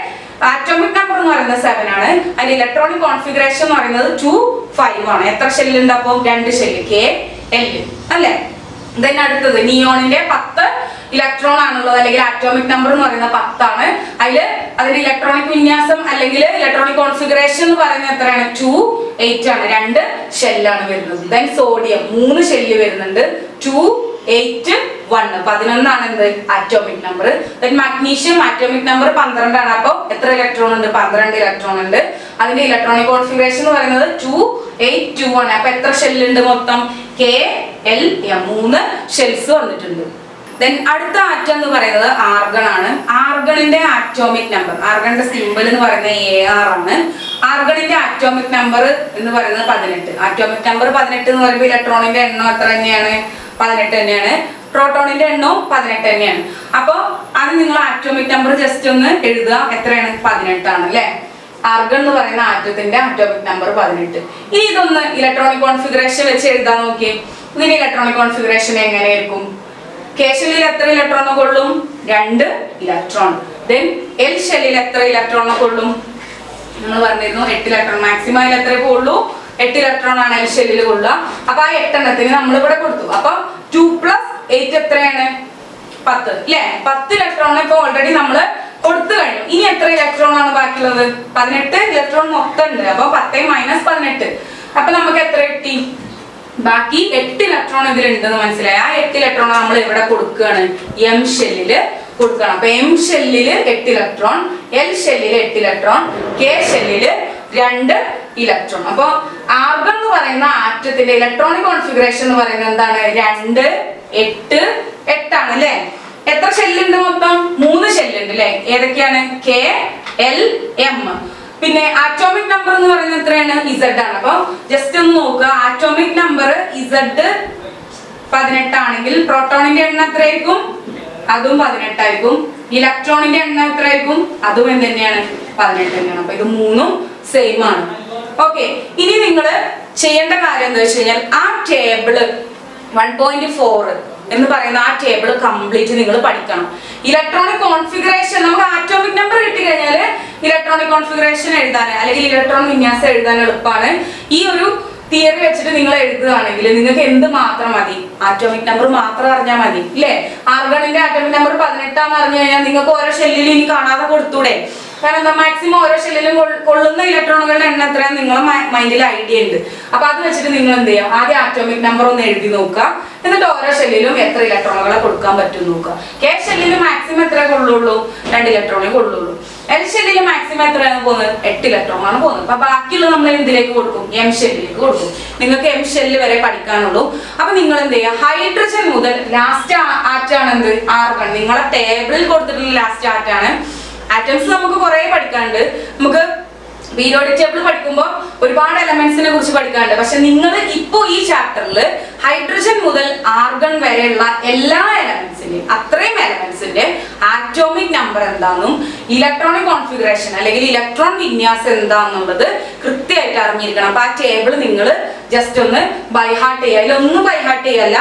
ആറ്റോമിക് നമ്പർ എന്ന് പറയുന്നത് സെവൻ ആണ്. അതിന്റെ ഇലക്ട്രോണിക് കോൺഫിഗറേഷൻ എന്ന് പറയുന്നത് ടു ഫൈവ് ആണ്. എത്ര ഷെല്ലുണ്ട് അപ്പൊ? രണ്ട് ഷെല്ല് കെ എൽ അല്ലേ? ദെൻ അടുത്തത്. നിയോണിന്റെ പത്ത് ഇലക്ട്രോൺ ആണുള്ളത്. അല്ലെങ്കിൽ ആറ്റോമിക് നമ്പർ എന്ന് പറയുന്നത് പത്താണ്. അതിൽ അതിന്റെ ഇലക്ട്രോണിക് വിന്യാസം അല്ലെങ്കിൽ ഇലക്ട്രോണിക് കോൺഫിഗറേഷൻ എന്ന് പറയുന്നത് എത്രയാണ്? ടു എയ്റ്റ് ആണ്. രണ്ട് ഷെല്ലാണ് വരുന്നത്. ദെൻ സോഡിയം മൂന്ന് ഷെല്ല് വരുന്നുണ്ട്. ടു എയ്റ്റ് വൺ പതിനൊന്നാണ് എന്ത് atomic number magnesium atomic number പന്ത്രണ്ടാണ്. അപ്പോൾ എത്ര ഇലക്ട്രോൺ ഉണ്ട്? പന്ത്രണ്ട് ഇലക്ട്രോൺ ഉണ്ട്. അതിന്റെ ഇലക്ട്രോണിക് കോൺഫിഗറേഷൻ എന്ന് പറയുന്നത് ടു എയ്റ്റ് ടു ആണ് അപ്പൊ എത്ര ഷെല്ലുണ്ട് മൊത്തം? കെ എൽ മൂന്ന് ഷെൽസ് വന്നിട്ടുണ്ട്. ദെൻ അടുത്ത ആറ്റം എന്ന് പറയുന്നത് ആർഗൺ ആണ്. ആർഗണിന്റെ ആറ്റോമിക് നമ്പർ ആർഗണിന്റെ സിമ്പിൾ എന്ന് പറയുന്നത് എ ആർ ആണ്. ആർഗണിന്റെ ആറ്റോമിക് നമ്പർ എന്ന് പറയുന്നത് പതിനെട്ട്. ആറ്റോമിക് നമ്പർ പതിനെട്ട് എന്ന് പറയുമ്പോൾ ഇലക്ട്രോണിന്റെ എണ്ണം എത്ര തന്നെയാണ്? പതിനെട്ട് തന്നെയാണ്. പ്രോട്ടോണിന്റെ എണ്ണവും പതിനെട്ട് തന്നെയാണ്. അപ്പൊ അത് നിങ്ങൾ ആറ്റോമിക് നമ്പർ ജസ്റ്റ് ഒന്ന് എഴുതുക. എത്രയാണ്? പതിനെട്ടാണ് അല്ലെ? ആർഗൺ എന്ന് പറയുന്ന ആറ്റത്തിന്റെ ആറ്റോമിക് നമ്പർ പതിനെട്ട്. ഇനി ഇതൊന്ന് ഇലക്ട്രോണിക് കോൺഫിഗറേഷൻ വെച്ച് എഴുതാൻ നോക്കിയേ. ഇതിന്റെ ഇലക്ട്രോണിക് കോൺഫിഗറേഷൻ എങ്ങനെയായിരിക്കും കെ ഷെല്ലിൽ എത്ര ഇലക്ട്രോണ് കൊള്ളും? രണ്ട് ഇലക്ട്രോൺ ദെൻ എൽ ഷെല്ലിൽ എത്ര ഇലക്ട്രോണ് കൊള്ളും? നമ്മൾ പറഞ്ഞിരുന്നു എട്ട് ഇലക്ട്രോൺ മാക്സിമം അതിൽ എത്ര കൊള്ളൂ? എട്ട് ഇലക്ട്രോൺ ആണ് എൽ ഷെല്ലിൽ കൊള്ളുക. അപ്പൊ ആ എട്ടെണ്ണത്തിന് നമ്മൾ ഇവിടെ കൊടുത്തു. അപ്പൊ ടു പ്ലസ് എയ്റ്റ് എത്രയാണ്? പത്ത്. അല്ലെ പത്ത് ഇലക്ട്രോൺ ഇപ്പൊ ഓൾറെഡി നമ്മൾ കൊടുത്തു കഴിഞ്ഞു. ഇനി എത്ര ഇലക്ട്രോൺ ആണ് ബാക്കിയുള്ളത്? പതിനെട്ട്. ഇലക്ട്രോൺ മൊത്തം ഉണ്ട്. അപ്പൊ പത്തേ മൈനസ് പതിനെട്ട്. അപ്പൊ നമുക്ക് എത്ര കിട്ടി? ബാക്കി എട്ട് ഇലക്ട്രോൺ ഇതിലുണ്ടെന്ന് മനസ്സിലായി. ആ എട്ട് ഇലക്ട്രോൺ നമ്മൾ ഇവിടെ കൊടുക്കുകയാണ്? എം ഷെല്ലിൽ കൊടുക്കണം. അപ്പൊ എം ഷെല്ലിൽ എട്ട് ഇലക്ട്രോൺ എൽ ഷെല്ലിൽ എട്ട് ഇലക്ട്രോൺ കെ ഷെല്ലിൽ രണ്ട് ഇലക്ട്രോൺ അപ്പൊ ആർഗൺ എന്ന് പറയുന്ന ആറ്റത്തിന്റെ ഇലക്ട്രോണിക് കോൺഫിഗറേഷൻ എന്ന് പറയുന്നത് എന്താണ്? രണ്ട് എട്ട് എട്ടാണ് അല്ലെ? എത്ര ഷെല്ലുണ്ട് മൊത്തം? മൂന്ന് ഷെല്ലുണ്ട് അല്ലെ? ഏതൊക്കെയാണ്? കെ എൽ എം പിന്നെ ആറ്റോമിക് നമ്പർ എന്ന് പറയുന്നത് എത്രയാണ്? ഇസഡ് ആണ്. അപ്പൊ ജസ്റ്റ് ഒന്ന് നോക്കുക. ആറ്റോമിക് നമ്പർ ഇസഡ് പതിനെട്ടാണെങ്കിൽ പ്രോട്ടോണിന്റെ എണ്ണം എത്രയായിരിക്കും? അതും പതിനെട്ടായിരിക്കും. ഇലക്ട്രോണിന്റെ എണ്ണം എത്രയായിരിക്കും? അതും എന്ത് തന്നെയാണ്? പതിനെട്ട് തന്നെയാണ്. അപ്പൊ ഇത് മൂന്നും സെയിം ആണ്. ഓക്കെ ഇനി നിങ്ങൾ ചെയ്യേണ്ട കാര്യം എന്താ വെച്ച് കഴിഞ്ഞാൽ ആ ടേബിൾ വൺ പോയിന്റ് ഫോർ എന്ന് പറയുന്ന ആ ടേബിൾ കംപ്ലീറ്റ് നിങ്ങൾ പഠിക്കണം. ഇലക്ട്രോണിക് കോൺഫിഗറേഷൻ നമുക്ക് ആറ്റോമിക് നമ്പർ കിട്ടി കഴിഞ്ഞാൽ ഇലക്ട്രോണിക് കോൺഫിഗറേഷൻ എഴുതാൻ അല്ലെങ്കിൽ ഇലക്ട്രോൺ വിന്യാസം എഴുതാൻ എളുപ്പമാണ് ഈ ഒരു തിയറി വെച്ചിട്ട് നിങ്ങൾ എഴുതുകയാണെങ്കിൽ നിങ്ങൾക്ക് എന്ത് മാത്രം മതി? ആറ്റോമിക് നമ്പർ മാത്രം അറിഞ്ഞാൽ മതി ഇല്ലേ? ആർഗണിന്റെ ആറ്റോമിക് നമ്പർ പതിനെട്ടാന്ന് അറിഞ്ഞു കഴിഞ്ഞാൽ നിങ്ങൾക്ക് ഓരോ ഷെല്ലിൽ ഇനി കാണാതെ കൊടുത്തൂടെ? കാരണം എന്താ മാക്സിമം ഓരോ ഷെല്ലിലും കൊള്ളുന്ന ഇലക്ട്രോണുകളുടെ എണ്ണം എത്രയാണ് നിങ്ങളെ മൈൻഡിൽ ഐഡിയ ഉണ്ട്. അപ്പൊ അത് വെച്ചിട്ട് നിങ്ങൾ എന്ത് ചെയ്യാം? ആദ്യം ആറ്റോമിക് നമ്പർ ഒന്ന് എഴുതി നോക്കുക. എന്നിട്ട് ഓരോ ഷെല്ലിലും എത്ര ഇലക്ട്രോണുകളെ കൊടുക്കാൻ പറ്റും നോക്കുക. കെ ഷെല്ലിൽ മാക്സിമം എത്ര കൊള്ളുള്ളൂ? രണ്ട് ഇലക്ട്രോണേ കൊള്ളുള്ളൂ. എൽ ഷെല്ലിൽ മാക്സിമം എത്രയാണ് പോകുന്നത്? എട്ട് ഇലക്ട്രോൺ ആണ് പോകുന്നത്. അപ്പൊ ബാക്കിയുള്ള നമ്മൾ എന്തിലേക്ക് കൊടുക്കും? എം ഷെല്ലിലേക്ക് കൊടുക്കും. നിങ്ങൾക്ക് എം ഷെല്ല് വരെ പഠിക്കാനുള്ളൂ. അപ്പൊ നിങ്ങൾ എന്ത് ചെയ്യുക ഹൈഡ്രജൻ മുതൽ ലാസ്റ്റ് ആറ്റാണ് എന്ത് ആർഗൺ നിങ്ങളെ ടേബിളിൽ കൊടുത്തിട്ടുള്ള ലാസ്റ്റ് ആറ്റാണ് ആറ്റംസ് നമുക്ക് കുറെ പഠിക്കാനുണ്ട്. നമുക്ക് പീരിയോഡിക് ടേബിൾ പഠിക്കുമ്പോൾ ഒരുപാട് എലമെന്റ്സിനെ കുറിച്ച് പഠിക്കാറുണ്ട് പക്ഷെ നിങ്ങൾ ഇപ്പോൾ ഈ ചാപ്റ്ററിൽ ഹൈഡ്രജൻ മുതൽ ആർഗൺ വരെയുള്ള എല്ലാ എലമെന്റ്സിന്റെയും അത്രയും എലമെന്റ്സിന്റെ ആറ്റോമിക് നമ്പർ എന്താണെന്നും ഇലക്ട്രോണിക് കോൺഫിഗറേഷൻ അല്ലെങ്കിൽ ഇലക്ട്രോൺ വിന്യാസം എന്താണെന്നുള്ളത് കൃത്യമായിട്ട് അറിഞ്ഞിരിക്കണം. അപ്പൊ ആ ടേബിൾ നിങ്ങൾ ജസ്റ്റ് ഒന്ന് ബൈഹാർട്ട് ചെയ്യുക. അതിലൊന്നും ബൈഹാർട്ട് ചെയ്യല്ല.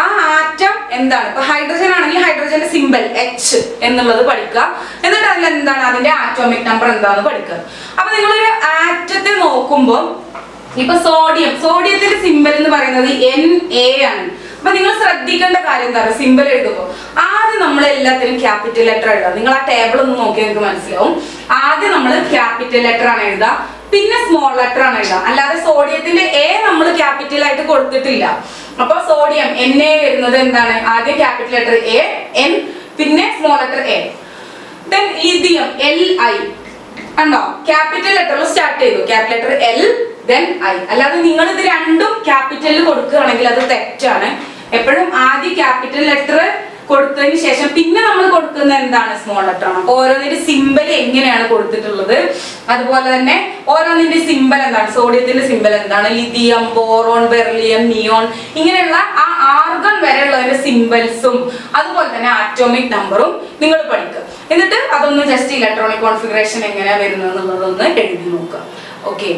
ആ ആറ്റം എന്താണ്? ഇപ്പൊ ഹൈഡ്രജൻ ആണെങ്കിൽ ഹൈഡ്രജന്റെ സിമ്പിൾ എച്ച് എന്നുള്ളത് പഠിക്കുക. എന്നിട്ട് അതിൽ എന്താണ് അതിന്റെ ആറ്റോമിക് നമ്പർ എന്താണെന്ന് പഠിക്കുക. അപ്പൊ നിങ്ങളൊരു ആറ്റത്തെ നോക്കുമ്പോൾ ഇപ്പൊ സോഡിയം സോഡിയത്തിന്റെ സിമ്പൽ എന്ന് പറയുന്നത് എൻ എ ആണ്. അപ്പൊ നിങ്ങൾ ശ്രദ്ധിക്കേണ്ട കാര്യം എന്താ പറയുക സിമ്പൽ എഴുതുമ്പോൾ ആദ്യം നമ്മൾ എല്ലാത്തിനും ക്യാപിറ്റൽ ലെറ്റർ എഴുതാം. നിങ്ങൾ ആ ടേബിൾ ഒന്ന് നോക്കി നിങ്ങൾക്ക് മനസ്സിലാവും. ആദ്യം നമ്മൾ ക്യാപിറ്റൽ ലെറ്റർ ആണ് എഴുതുക പിന്നെ സ്മോൾ ലെറ്റർ ആണ് എഴുതുക അല്ലാതെ സോഡിയത്തിന്റെ എ നമ്മൾ ക്യാപിറ്റൽ ആയിട്ട് കൊടുത്തിട്ടില്ല. അപ്പൊ സോഡിയം എൻ എ വരുന്നത് എന്താണ്? ആദ്യം ക്യാപിറ്റൽ ലെറ്റർ എ എൻ പിന്നെ small letter A then L I കണ്ടോ? ക്യാപിറ്റൽ ലെറ്ററിൽ സ്റ്റാർട്ട് ചെയ്തു. Capital letter L then I അല്ലാതെ നിങ്ങൾ ഇത് രണ്ടും ക്യാപിറ്റലിൽ കൊടുക്കുകയാണെങ്കിൽ അത് തെറ്റാണ്. എപ്പോഴും ആദ്യം ക്യാപിറ്റൽ ലെറ്റർ കൊടുത്തതിന് ശേഷം പിന്നെ നമ്മൾ കൊടുക്കുന്നത് എന്താണ് സ്മോൾ ലെറ്റർ ആണ്. ഓരോന്നിന്റെ സിമ്പൽ എങ്ങനെയാണ് കൊടുത്തിട്ടുള്ളത്? അതുപോലെ തന്നെ ഓരോന്നിന്റെ സിമ്പൽ എന്താണ്? സോഡിയത്തിന്റെ സിമ്പൽ എന്താണ്? ലിഥിയം ബോറോൺ ബെർലിയം നിയോൺ ഇങ്ങനെയുള്ള ആ ആർഗൺ വരെയുള്ളതിന്റെ സിമ്പൽസും അതുപോലെ തന്നെ ആറ്റോമിക് നമ്പറും നിങ്ങൾ പഠിക്കുക. എന്നിട്ട് അതൊന്ന് ജസ്റ്റ് ഇലക്ട്രോണിക് കോൺഫിഗറേഷൻ എങ്ങനെയാ വരുന്നത് എന്നുള്ളതൊന്ന് എഴുതി നോക്കുക. ഓക്കെ